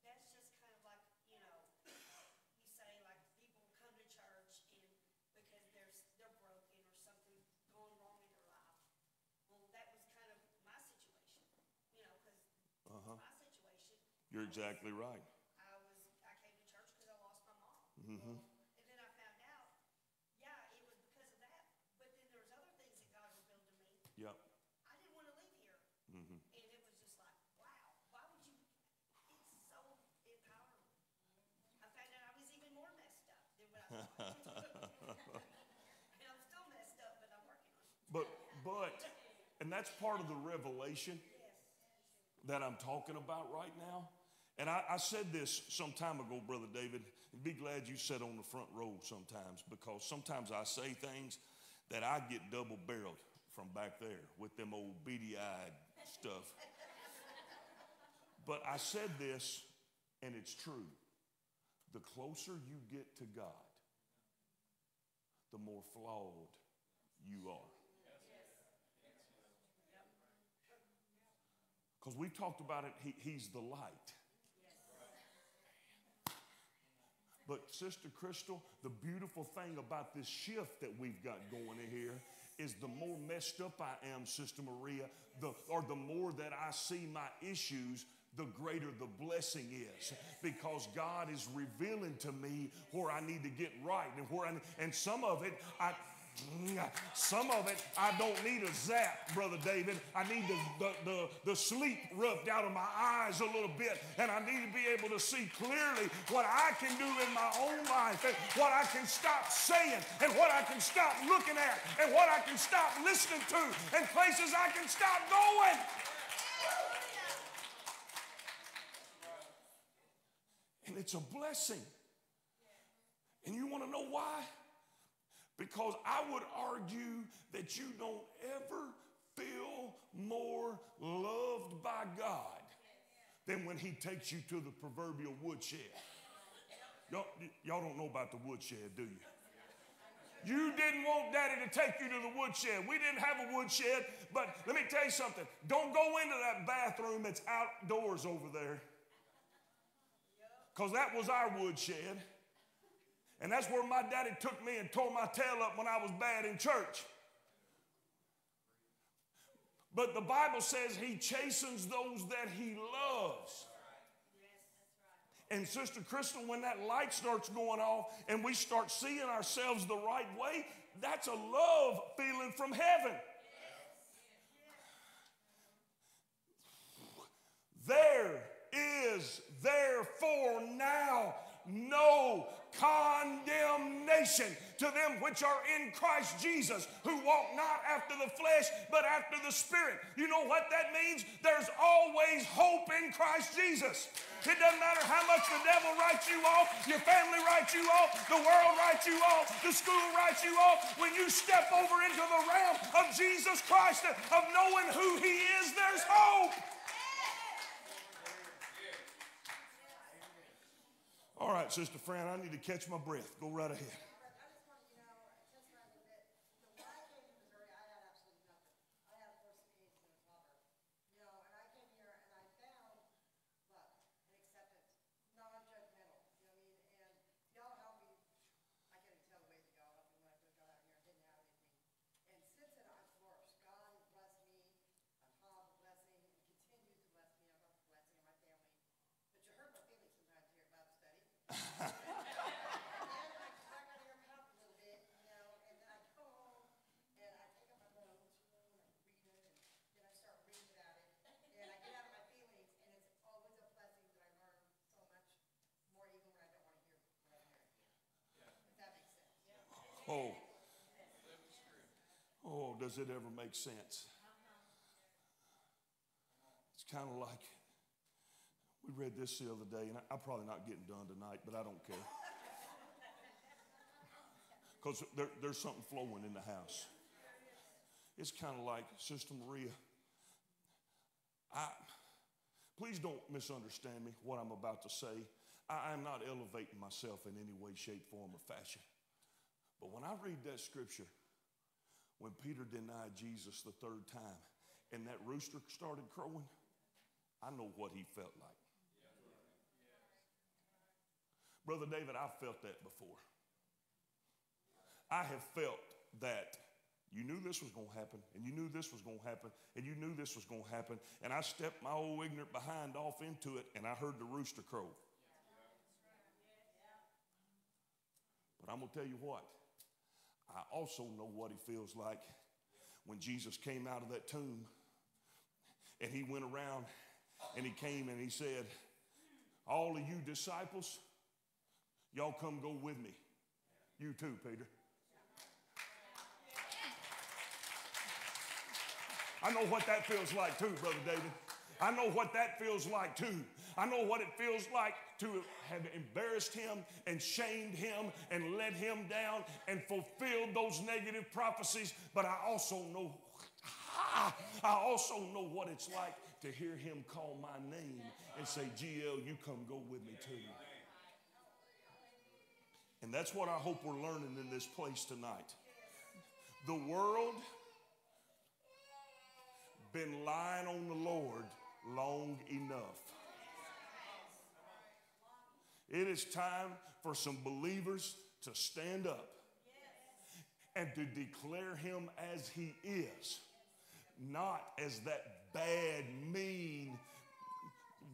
That's just kind of like, you know, you say like people come to church and because there's, they're broken or something going wrong in their life. Well, that was kind of my situation, you know, because Uh-huh. my situation, You're exactly right. I was, I came to church because I lost my mom. Mhm. And then I found out, yeah, it was because of that, but then there was other things that God revealed to me. Yep. I didn't want to leave here. Mhm. And it was just like, wow, why would you? It's so empowering. I found out I was even more messed up than what I thought. and I'm still messed up, but I'm working on it. But, but, and that's part of the revelation that I'm talking about right now. And I, I said this some time ago, Brother David. Be glad you sat on the front row sometimes because sometimes I say things that I get double barreled from back there with them old beady eyed stuff. But I said this, and it's true. The closer you get to God, the more flawed you are. Because we talked about it, he, he's the light. But, Sister Crystal, the beautiful thing about this shift that we've got going in here is the more messed up I am, Sister Maria, the, or the more that I see my issues, the greater the blessing is. Because God is revealing to me where I need to get right and where I and some of it I some of it, I don't need a zap, Brother David. I need the, the, the, the, sleep rubbed out of my eyes a little bit, and I need to be able to see clearly what I can do in my own life, and what I can stop saying, and what I can stop looking at, and what I can stop listening to, and places I can stop going. And it's a blessing. And you want to know why? Because I would argue that you don't ever feel more loved by God than when He takes you to the proverbial woodshed. Y'all, y'all don't know about the woodshed, do you? You didn't want daddy to take you to the woodshed. We didn't have a woodshed, but let me tell you something. Don't go into that bathroom that's outdoors over there. Because that was our woodshed. And that's where my daddy took me and tore my tail up when I was bad in church. But the Bible says he chastens those that he loves. And Sister Crystal, when that light starts going off and we start seeing ourselves the right way, that's a love feeling from heaven. There is therefore now no condemnation to them which are in Christ Jesus, who walk not after the flesh, but after the Spirit. You know what that means? There's always hope in Christ Jesus. It doesn't matter how much the devil writes you off, your family writes you off, the world writes you off, the school writes you off. When you step over into the realm of Jesus Christ, of knowing who He is, there's hope. All right, Sister Fran, I need to catch my breath. Go right ahead. I just want you to know, since I that, you know, when I came to Missouri, I had absolutely nothing. I had, of course, AIDS and a father. all, does it ever make sense? It's kind of like we read this the other day, and I- I'm probably not getting done tonight, but I don't care. Because there, there's something flowing in the house. It's kind of like Sister Maria. I, please don't misunderstand me, what I'm about to say. I am not elevating myself in any way, shape, form, or fashion. But when I read that scripture, when Peter denied Jesus the third time and that rooster started crowing, I know what he felt like. Brother David, I've felt that before. I have felt that you knew this was going to happen, and you knew this was going to happen, and you knew this was going to happen, and I stepped my old ignorant behind off into it, and I heard the rooster crow. But I'm going to tell you what, I also know what he feels like when Jesus came out of that tomb and he went around and he came and he said, All of you disciples, y'all come go with me. You too, Peter. I know what that feels like too, Brother David. I know what that feels like too. I know what it feels like to have embarrassed him and shamed him and let him down and fulfilled those negative prophecies. But I also know, I also know what it's like to hear him call my name and say, GL, you come go with me too. And that's what I hope we're learning in this place tonight. The world been lying on the Lord long enough. It is time for some believers to stand up and to declare him as he is, not as that bad, mean,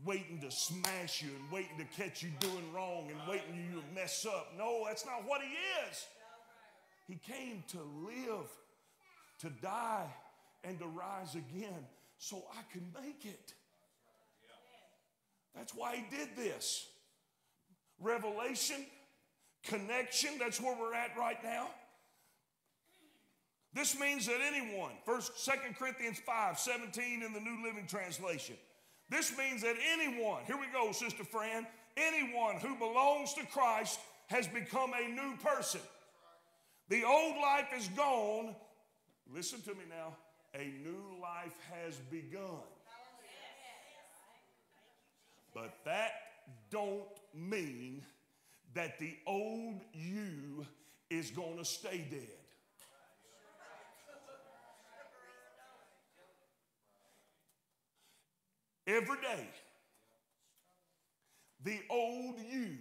waiting to smash you and waiting to catch you doing wrong and waiting you to mess up. No, that's not what he is. He came to live, to die, and to rise again so I can make it. That's why he did this. Revelation, connection, that's where we're at right now. This means that anyone, first, Second Corinthians 5, 17 in the New Living Translation. This means that anyone, here we go, Sister friend, anyone who belongs to Christ has become a new person. The old life is gone. Listen to me now. A new life has begun. But that don't mean that the old you is going to stay dead. Every day, the old you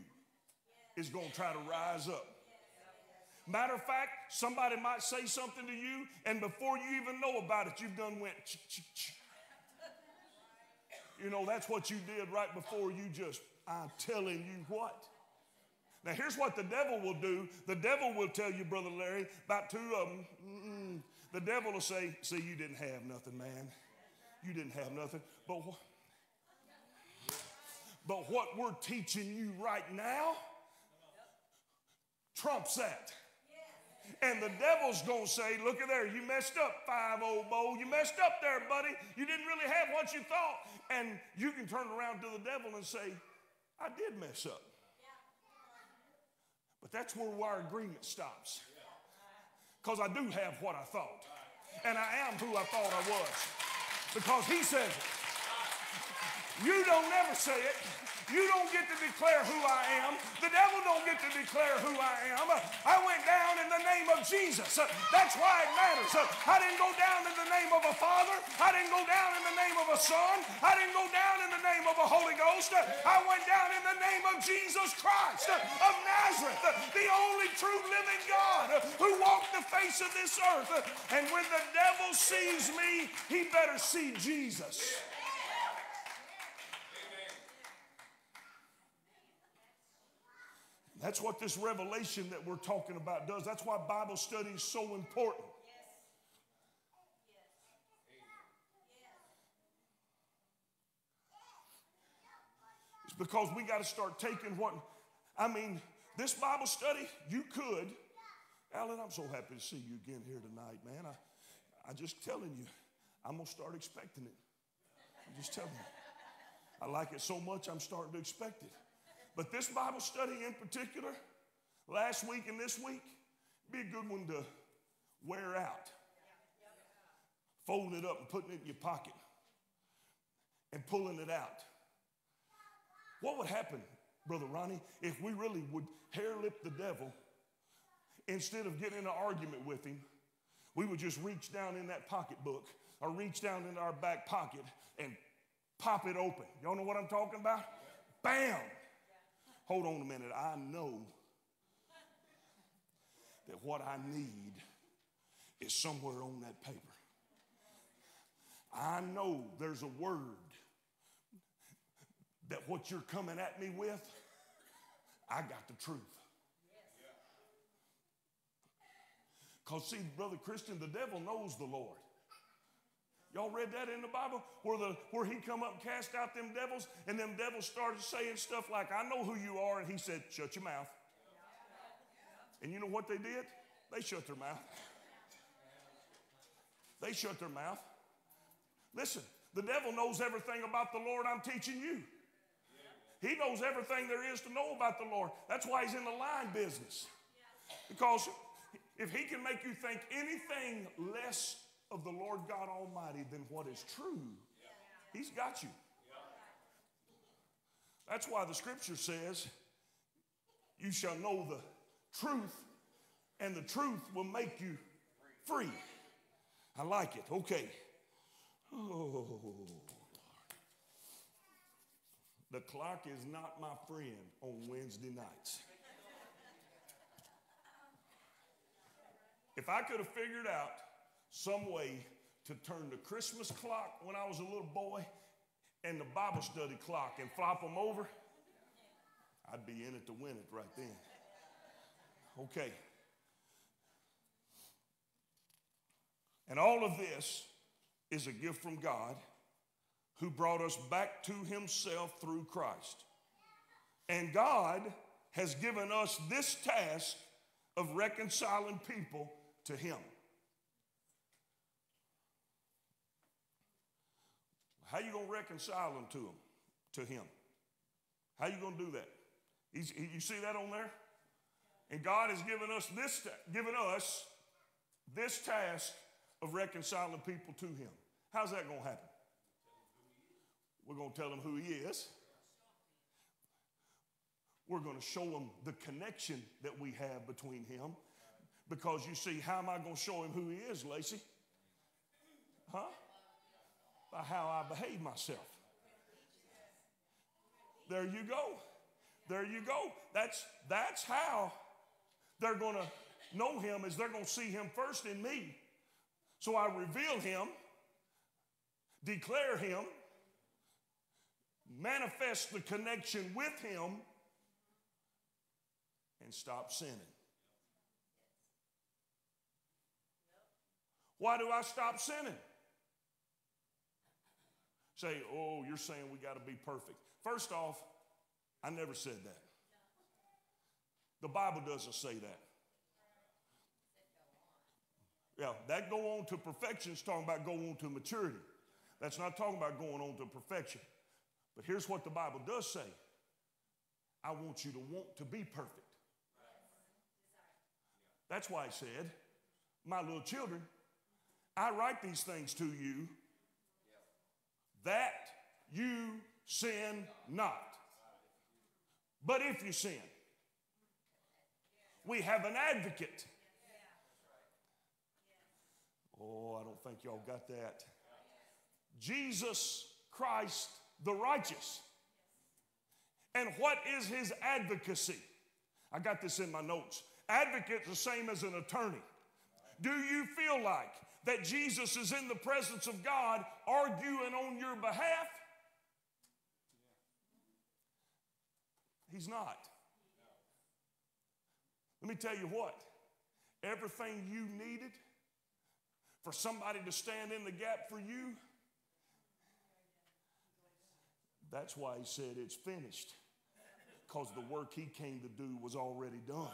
is going to try to rise up. Matter of fact, somebody might say something to you, and before you even know about it, you've done went. Ch- ch- ch. You know, that's what you did right before you just, I'm telling you what. Now, here's what the devil will do. The devil will tell you, Brother Larry, about two of them. Mm-mm. The devil will say, See, you didn't have nothing, man. You didn't have nothing. But, wh- but what we're teaching you right now trumps that. And the devil's gonna say, Look at there, you messed up, five old bowl. You messed up there, buddy. You didn't really have what you thought. And you can turn around to the devil and say, I did mess up. But that's where our agreement stops. Because I do have what I thought. And I am who I thought I was. Because he says it. You don't never say it. You don't get to declare who I am. The devil don't get to declare who I am. I went down in the name of Jesus. That's why it matters. I didn't go down in the name of a father. I didn't go down in the name of a son. I didn't go down in the name of a Holy Ghost. I went down in the name of Jesus Christ of Nazareth, the only true living God who walked the face of this earth. And when the devil sees me, he better see Jesus. That's what this revelation that we're talking about does. That's why Bible study is so important. It's because we got to start taking what, I mean, this Bible study, you could. Alan, I'm so happy to see you again here tonight, man. I, I'm just telling you, I'm going to start expecting it. I'm just telling you. I like it so much, I'm starting to expect it. But this Bible study in particular, last week and this week, be a good one to wear out. Folding it up and putting it in your pocket and pulling it out. What would happen, Brother Ronnie, if we really would hair lip the devil instead of getting in an argument with him? We would just reach down in that pocketbook or reach down in our back pocket and pop it open. Y'all know what I'm talking about? Bam! Hold on a minute. I know that what I need is somewhere on that paper. I know there's a word that what you're coming at me with, I got the truth. Because, see, Brother Christian, the devil knows the Lord. Y'all read that in the Bible? Where, the, where he come up and cast out them devils, and them devils started saying stuff like, I know who you are, and he said, shut your mouth. And you know what they did? They shut their mouth. They shut their mouth. Listen, the devil knows everything about the Lord I'm teaching you. He knows everything there is to know about the Lord. That's why he's in the lying business. Because if he can make you think anything less of the Lord God Almighty than what is true, he's got you. That's why the scripture says, You shall know the truth, and the truth will make you free. I like it. Okay. Oh, the clock is not my friend on Wednesday nights. If I could have figured out some way to turn the Christmas clock when I was a little boy and the Bible study clock and flop them over, I'd be in it to win it right then. Okay. And all of this is a gift from God who brought us back to himself through Christ. And God has given us this task of reconciling people to him. How you going to reconcile them to him? To him. How you going to do that? He's, he, you see that on there? And God has given us this given us this task of reconciling people to him. How's that going to happen? We're going to tell him who he is. We're going to show him the connection that we have between him. Because you see, how am I going to show him who he is, Lacey? Huh? By how I behave myself. There you go. There you go. That's, that's how they're going to know him is they're going to see him first in me. So I reveal him, declare him, manifest the connection with him, and stop sinning. Why do I stop sinning? Say, oh, you're saying we got to be perfect. First off, I never said that. The Bible doesn't say that. Yeah, that go on to perfection is talking about go on to maturity. That's not talking about going on to perfection. But here's what the Bible does say I want you to want to be perfect. That's why I said, My little children, I write these things to you that you sin not. But if you sin, we have an advocate. Oh, I don't think y'all got that. Jesus Christ the righteous. And what is his advocacy? I got this in my notes. Advocate the same as an attorney. Do you feel like that Jesus is in the presence of God arguing on your behalf? He's not. Let me tell you what, everything you needed for somebody to stand in the gap for you, that's why he said it's finished. Because the work he came to do was already done.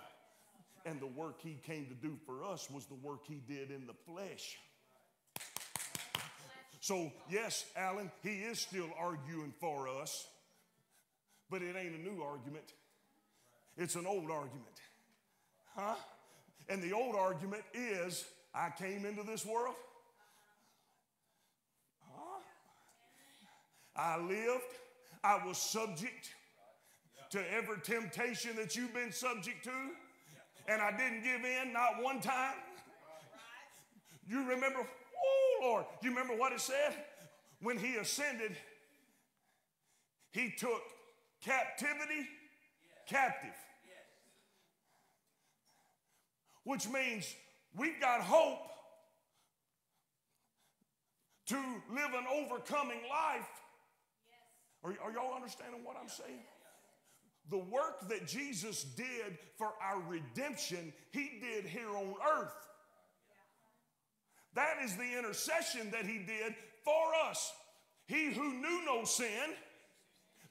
And the work he came to do for us was the work he did in the flesh. So, yes, Alan, he is still arguing for us, but it ain't a new argument. It's an old argument. Huh? And the old argument is I came into this world. Huh? I lived. I was subject to every temptation that you've been subject to. And I didn't give in, not one time. You remember, oh Lord, you remember what it said? When he ascended, he took captivity captive. Which means we've got hope to live an overcoming life. Are, are y'all understanding what I'm saying? The work that Jesus did for our redemption, he did here on earth. That is the intercession that he did for us. He who knew no sin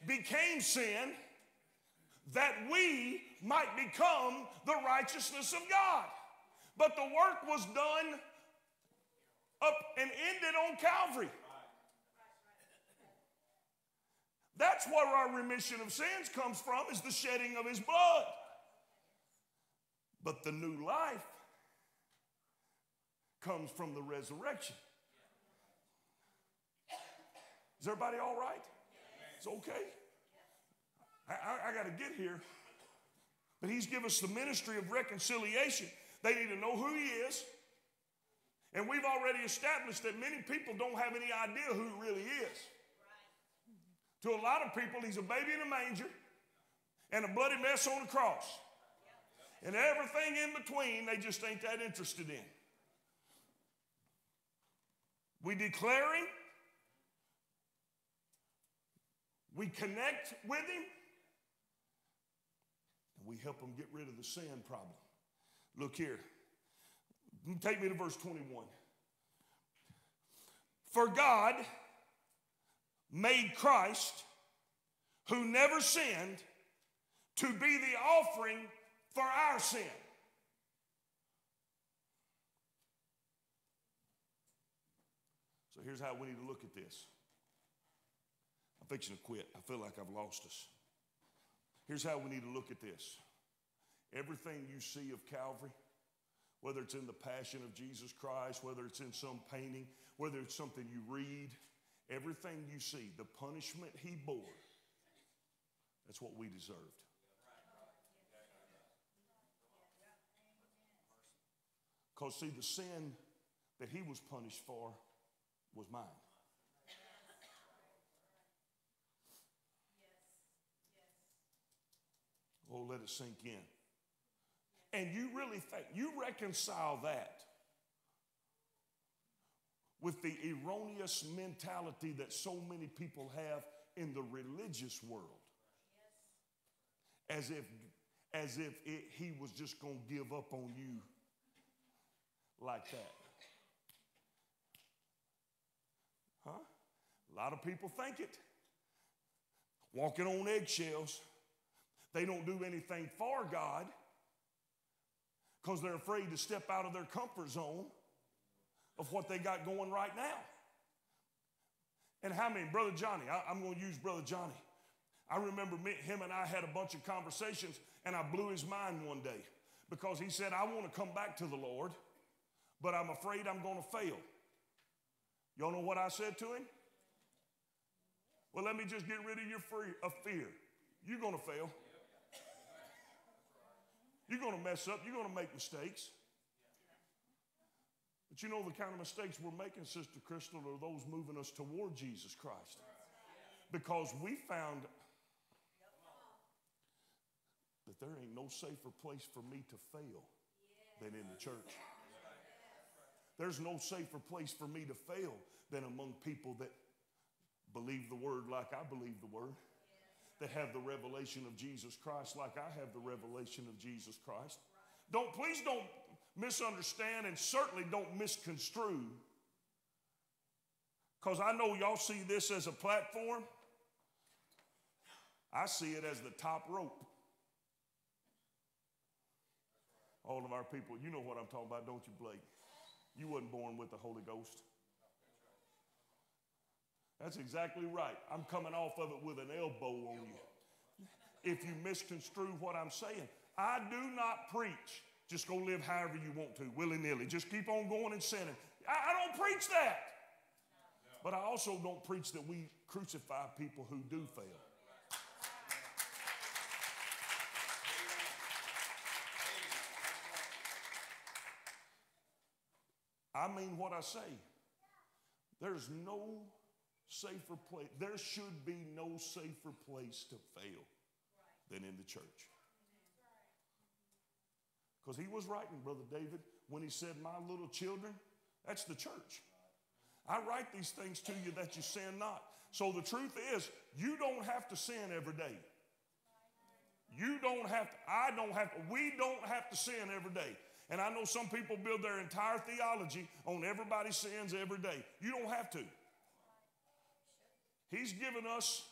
became sin that we might become the righteousness of God. But the work was done up and ended on Calvary. That's where our remission of sins comes from is the shedding of his blood. But the new life comes from the resurrection. Is everybody all right? It's okay. I, I, I got to get here. But he's given us the ministry of reconciliation. They need to know who he is. And we've already established that many people don't have any idea who he really is. To a lot of people, he's a baby in a manger and a bloody mess on a cross. And everything in between, they just ain't that interested in. We declare him, we connect with him, and we help him get rid of the sin problem. Look here. Take me to verse 21. For God made Christ, who never sinned, to be the offering for our sin. So here's how we need to look at this. I'm fixing to quit. I feel like I've lost us. Here's how we need to look at this. Everything you see of Calvary, whether it's in the passion of Jesus Christ, whether it's in some painting, whether it's something you read, everything you see, the punishment he bore, that's what we deserved. Because, see, the sin that he was punished for was mine. Oh, let it sink in. And you really think, you reconcile that with the erroneous mentality that so many people have in the religious world. As if, as if it, he was just going to give up on you like that. Huh? A lot of people think it. Walking on eggshells. They don't do anything for God because they're afraid to step out of their comfort zone of what they got going right now. And how many, Brother Johnny, I, am going to use Brother Johnny. I remember me, him and I had a bunch of conversations, and I blew his mind one day because he said, I want to come back to the Lord, but I'm afraid I'm going to fail. Y'all know what I said to him? Well, let me just get rid of your free, of fear. You're going to fail. You're going to mess up. You're going to make mistakes. But you know the kind of mistakes we're making, Sister Crystal, are those moving us toward Jesus Christ. Because we found that there ain't no safer place for me to fail than in the church. There's no safer place for me to fail than among people that believe the word like I believe the word, that have the revelation of Jesus Christ like I have the revelation of Jesus Christ. Don't please don't misunderstand and certainly don't misconstrue. Because I know y'all see this as a platform. I see it as the top rope. All of our people, you know what I'm talking about, don't you, Blake? You wasn't born with the Holy Ghost. That's exactly right. I'm coming off of it with an elbow on you. If you misconstrue what I'm saying, I do not preach. Just go live however you want to, willy nilly. Just keep on going and sinning. I, I don't preach that. But I also don't preach that we crucify people who do fail. I mean what I say. There's no safer place. There should be no safer place to fail than in the church. Because he was writing, Brother David, when he said, My little children, that's the church. I write these things to you that you sin not. So the truth is, you don't have to sin every day. You don't have to, I don't have to, we don't have to sin every day. And I know some people build their entire theology on everybody sins every day. You don't have to. He's given us,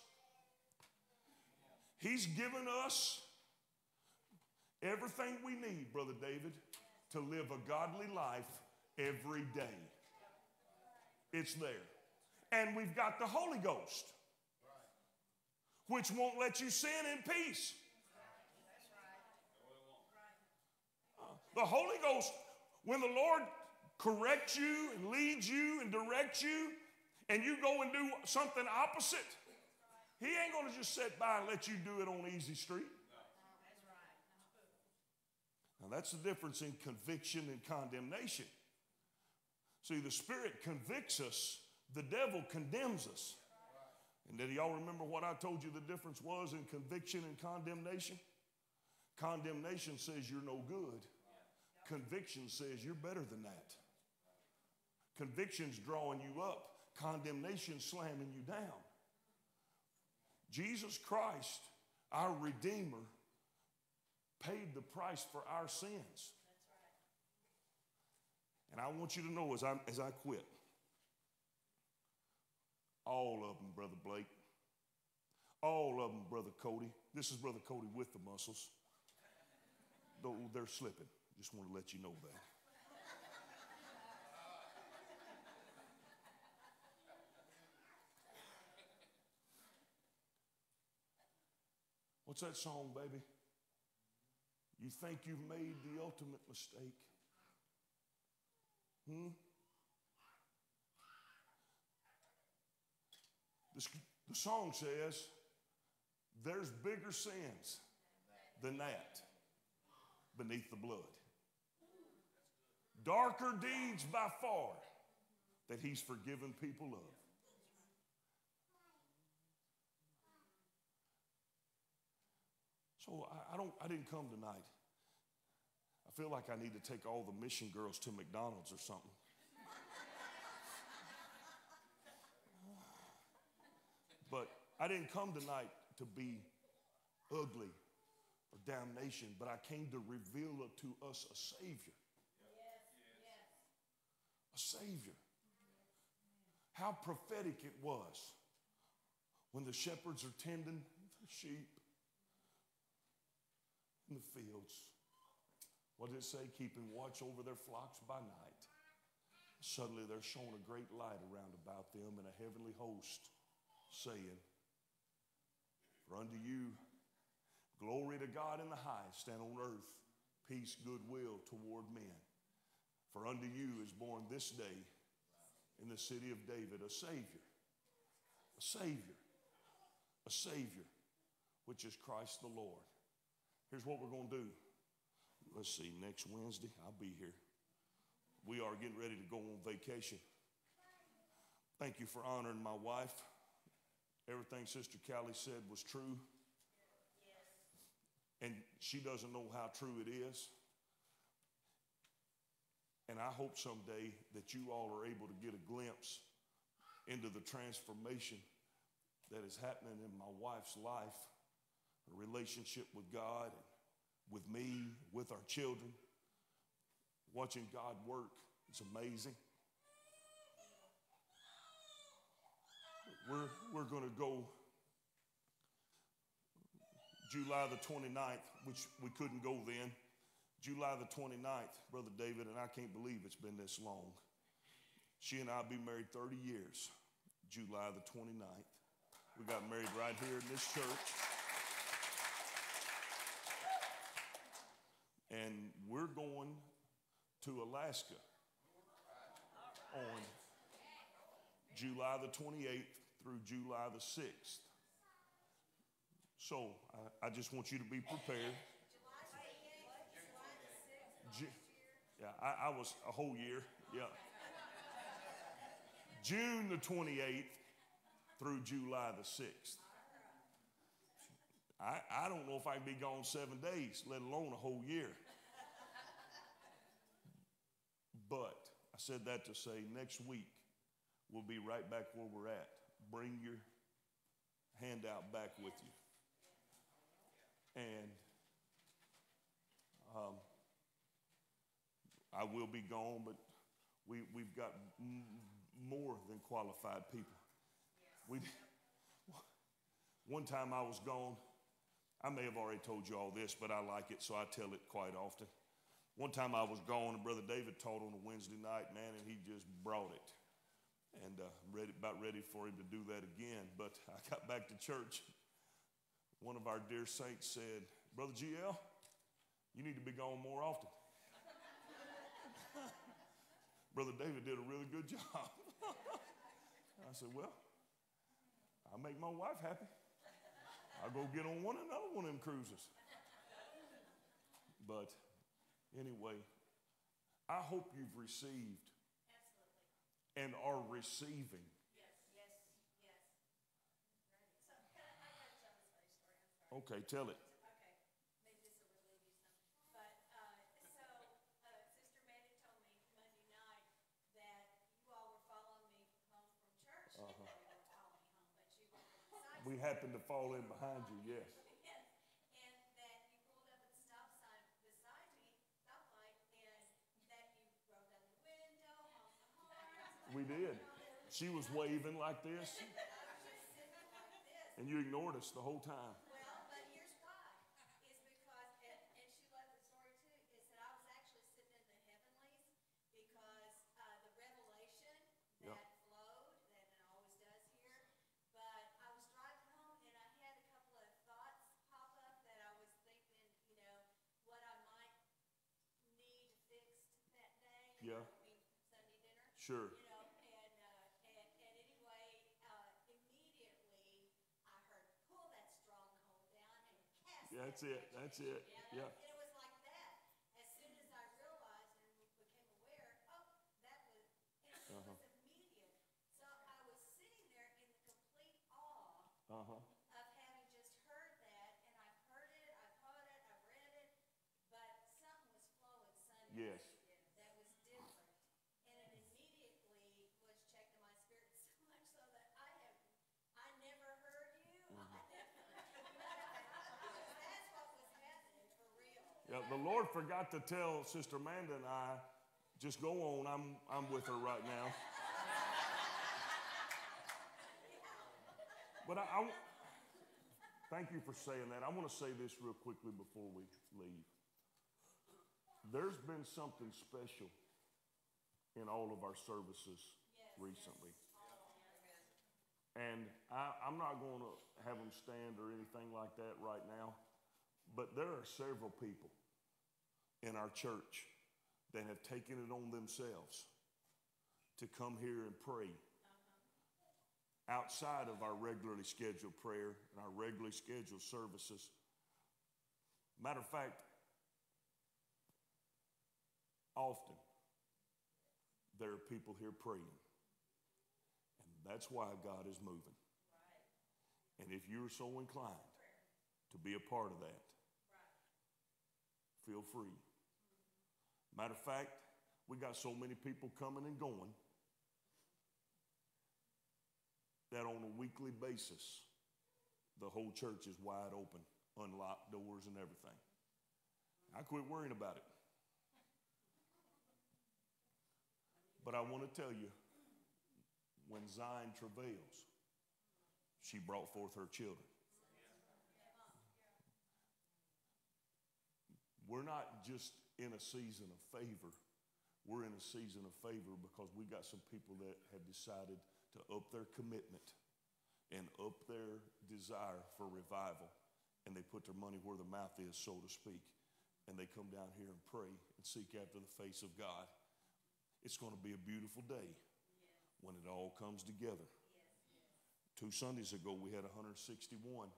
He's given us everything we need, Brother David, to live a godly life every day. It's there. And we've got the Holy Ghost, which won't let you sin in peace. Uh, the Holy Ghost, when the Lord corrects you and leads you and directs you, and you go and do something opposite, He ain't to just sit by and let you do it on easy street. Now, that's the difference in conviction and condemnation. See, the Spirit convicts us, the devil condemns us. And did y'all remember what I told you the difference was in conviction and condemnation? Condemnation says you're no good. Conviction says you're better than that. Conviction's drawing you up. Condemnation slamming you down. Jesus Christ, our Redeemer, paid the price for our sins. And I want you to know as I, as I quit, all of them, Brother Blake, all of them, Brother Cody. This is Brother Cody with the muscles. Though they're slipping. Just want to let you know that. What's that song, baby? You think you've made the ultimate mistake? Hmm? The, the song says, there's bigger sins than that beneath the blood. Darker deeds by far that he's forgiven people of. So I, I, don't I didn't come tonight. I feel like I need to take all the mission girls to McDonald's or something. but I didn't come tonight to be ugly or damnation, but I came to reveal to us a Savior. A Savior. How prophetic it was when the shepherds are tending the sheep in the fields. What did it say? Keeping watch over their flocks by night. Suddenly there shone a great light around about them and a heavenly host saying, For unto you glory to God in the highest and on earth peace, goodwill toward men. For unto you is born this day in the city of David a Savior, a Savior, a Savior, which is Christ the Lord. Here's what we're going to do let's see, next Wednesday, I'll be here. We are getting ready to go on vacation. Thank you for honoring my wife. Everything Sister Callie said was true. And she doesn't know how true it is. And I hope someday that you all are able to get a glimpse into the transformation that is happening in my wife's life, a relationship with God and with me, with our children, watching God work. It's amazing. We're, we're going to go July the 29th, which we couldn't go then. July the 29th, Brother David, and I can't believe it's been this long. She and I will be married 30 years. July the 29th. We got married right here in this church. And we're going to Alaska on July the 28th through July the 6th. So I, I just want you to be prepared. Yeah, I, I was a whole year. Yeah. June the 28th through July the 6th. I, I don't know if I can be gone seven days, let alone a whole year. But I said that to say next week we'll be right back where we're at. Bring your handout back with you. And um, I will be gone, but we, we've got m- more than qualified people. We, one time I was gone, I may have already told you all this, but I like it, so I tell it quite often. One time I was gone, and Brother David taught on a Wednesday night, man, and he just brought it. And uh, ready, about ready for him to do that again. But I got back to church. One of our dear saints said, Brother GL, you need to be gone more often. Brother David did a really good job. I said, Well, I make my wife happy. I'll go get on one another one of them cruises. But anyway, I hope you've received and are receiving. Okay, tell it. Okay, maybe this will relieve you some. But, uh, so, uh, Sister Mandy told me Monday night that you all were following me home from church. You weren't following me home, but you were beside We happened to fall in behind you, yes. Yes, and that you pulled up at the stop sign beside me, stoplight, and that you rolled down the window, the. We did. She was waving like this, I was just sitting like this. and you ignored us the whole time. Well, but here's why, is because, and, and she let the story too, is that I was actually sitting in the heavenlies because, uh, the revelation Yep. that flowed, that it always does here, but I was driving home and I had a couple of thoughts pop up that I was thinking, you know, what I might need fixed that day. you Yeah. know, I mean, Sunday dinner. Sure. You know, and, uh, and, and anyway, uh, immediately I heard, pull that stronghold down and cast Yeah, that's that it. That's it. Yeah, Yeah. And it was like that. As soon as I realized and became aware, oh, that was, and it Uh-huh. was immediate. So I was sitting there in the complete awe Uh huh. of having just heard that, and I've heard it, I've taught it, I've read it, but something was flowing Sunday. Yes. That was different. And it immediately was checked in my spirit so much so that I have, I never heard you. I never, that's what was happening for real. Yeah, the Lord forgot to tell Sister Amanda and I, just go on. I'm, I'm with her right now. But I, I thank you for saying that. I want to say this real quickly before we leave. There's been something special in all of our services recently. And I, I'm not going to have them stand or anything like that right now, but there are several people in our church that have taken it on themselves to come here and pray outside of our regularly scheduled prayer and our regularly scheduled services. Matter of fact, often there are people here praying. And that's why God is moving. And if you're so inclined to be a part of that, feel free. Matter of fact, we got so many people coming and going that on a weekly basis, the whole church is wide open, unlocked doors and everything. I quit worrying about it. But I want to tell you, when Zion travails, she brought forth her children. We're not just in a season of favor. We're in a season of favor because we got some people that have decided to up their commitment and up their desire for revival. And they put their money where their mouth is, so to speak. And they come down here and pray and seek after the face of God. It's going to be a beautiful day when it all comes together. Two Sundays ago, we had 161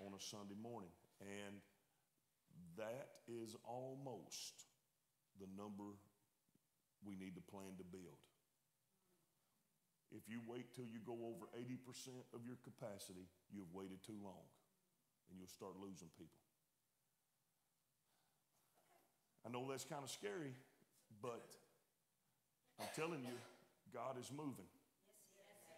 on a Sunday morning. And that is almost the number we need to plan to build. If you wait till you go over 80% of your capacity, you've waited too long and you'll start losing people. I know that's kind of scary, but I'm telling you, God is moving.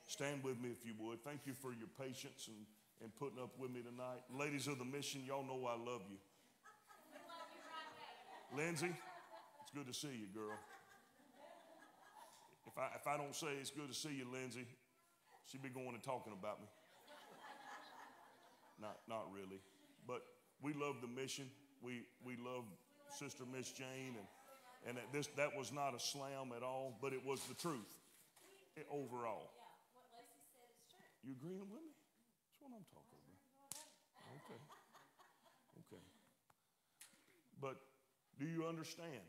Stand with me if you would. Thank you for your patience and, and putting up with me tonight. Ladies of the mission, y'all know I love you. Lindsay, good to see you, girl. If I, if I don't say it's good to see you, Lindsay, she'd be going and talking about me. Not, not really. But we love the mission. We, we love Sister Miss Jane. And, and this, that was not a slam at all, but it was the truth eh, overall. You agreeing with me? That's what I'm talking about. Okay. Okay. But do you understand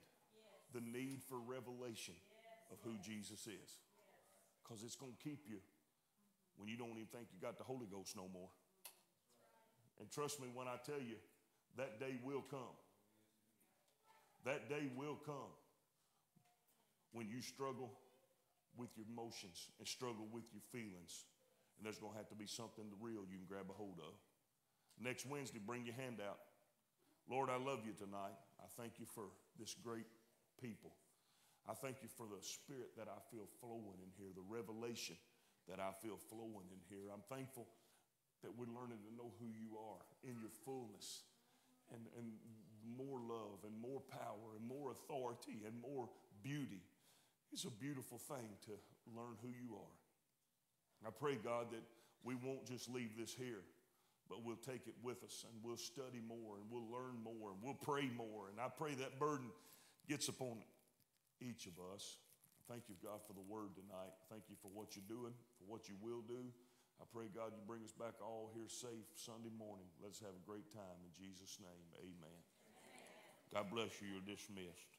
the need for revelation of who Jesus is? Because it's going to keep you when you don't even think you got the Holy Ghost no more. And trust me when I tell you, that day will come. That day will come when you struggle with your emotions and struggle with your feelings. And there's going to have to be something real you can grab a hold of. Next Wednesday, bring your hand out. Lord, I love you tonight. I thank you for this great people. I thank you for the spirit that I feel flowing in here, the revelation that I feel flowing in here. I'm thankful that we're learning to know who you are in your fullness and, and more love and more power and more authority and more beauty. It's a beautiful thing to learn who you are. I pray, God, that we won't just leave this here, but we'll take it with us and we'll study more and we'll learn more and we'll pray more. And I pray that burden gets upon each of us. Thank you, God, for the word tonight. Thank you for what you're doing, for what you will do. I pray, God, you bring us back all here safe Sunday morning. Let's have a great time in Jesus' name. Amen. Amen. God bless you. You're dismissed.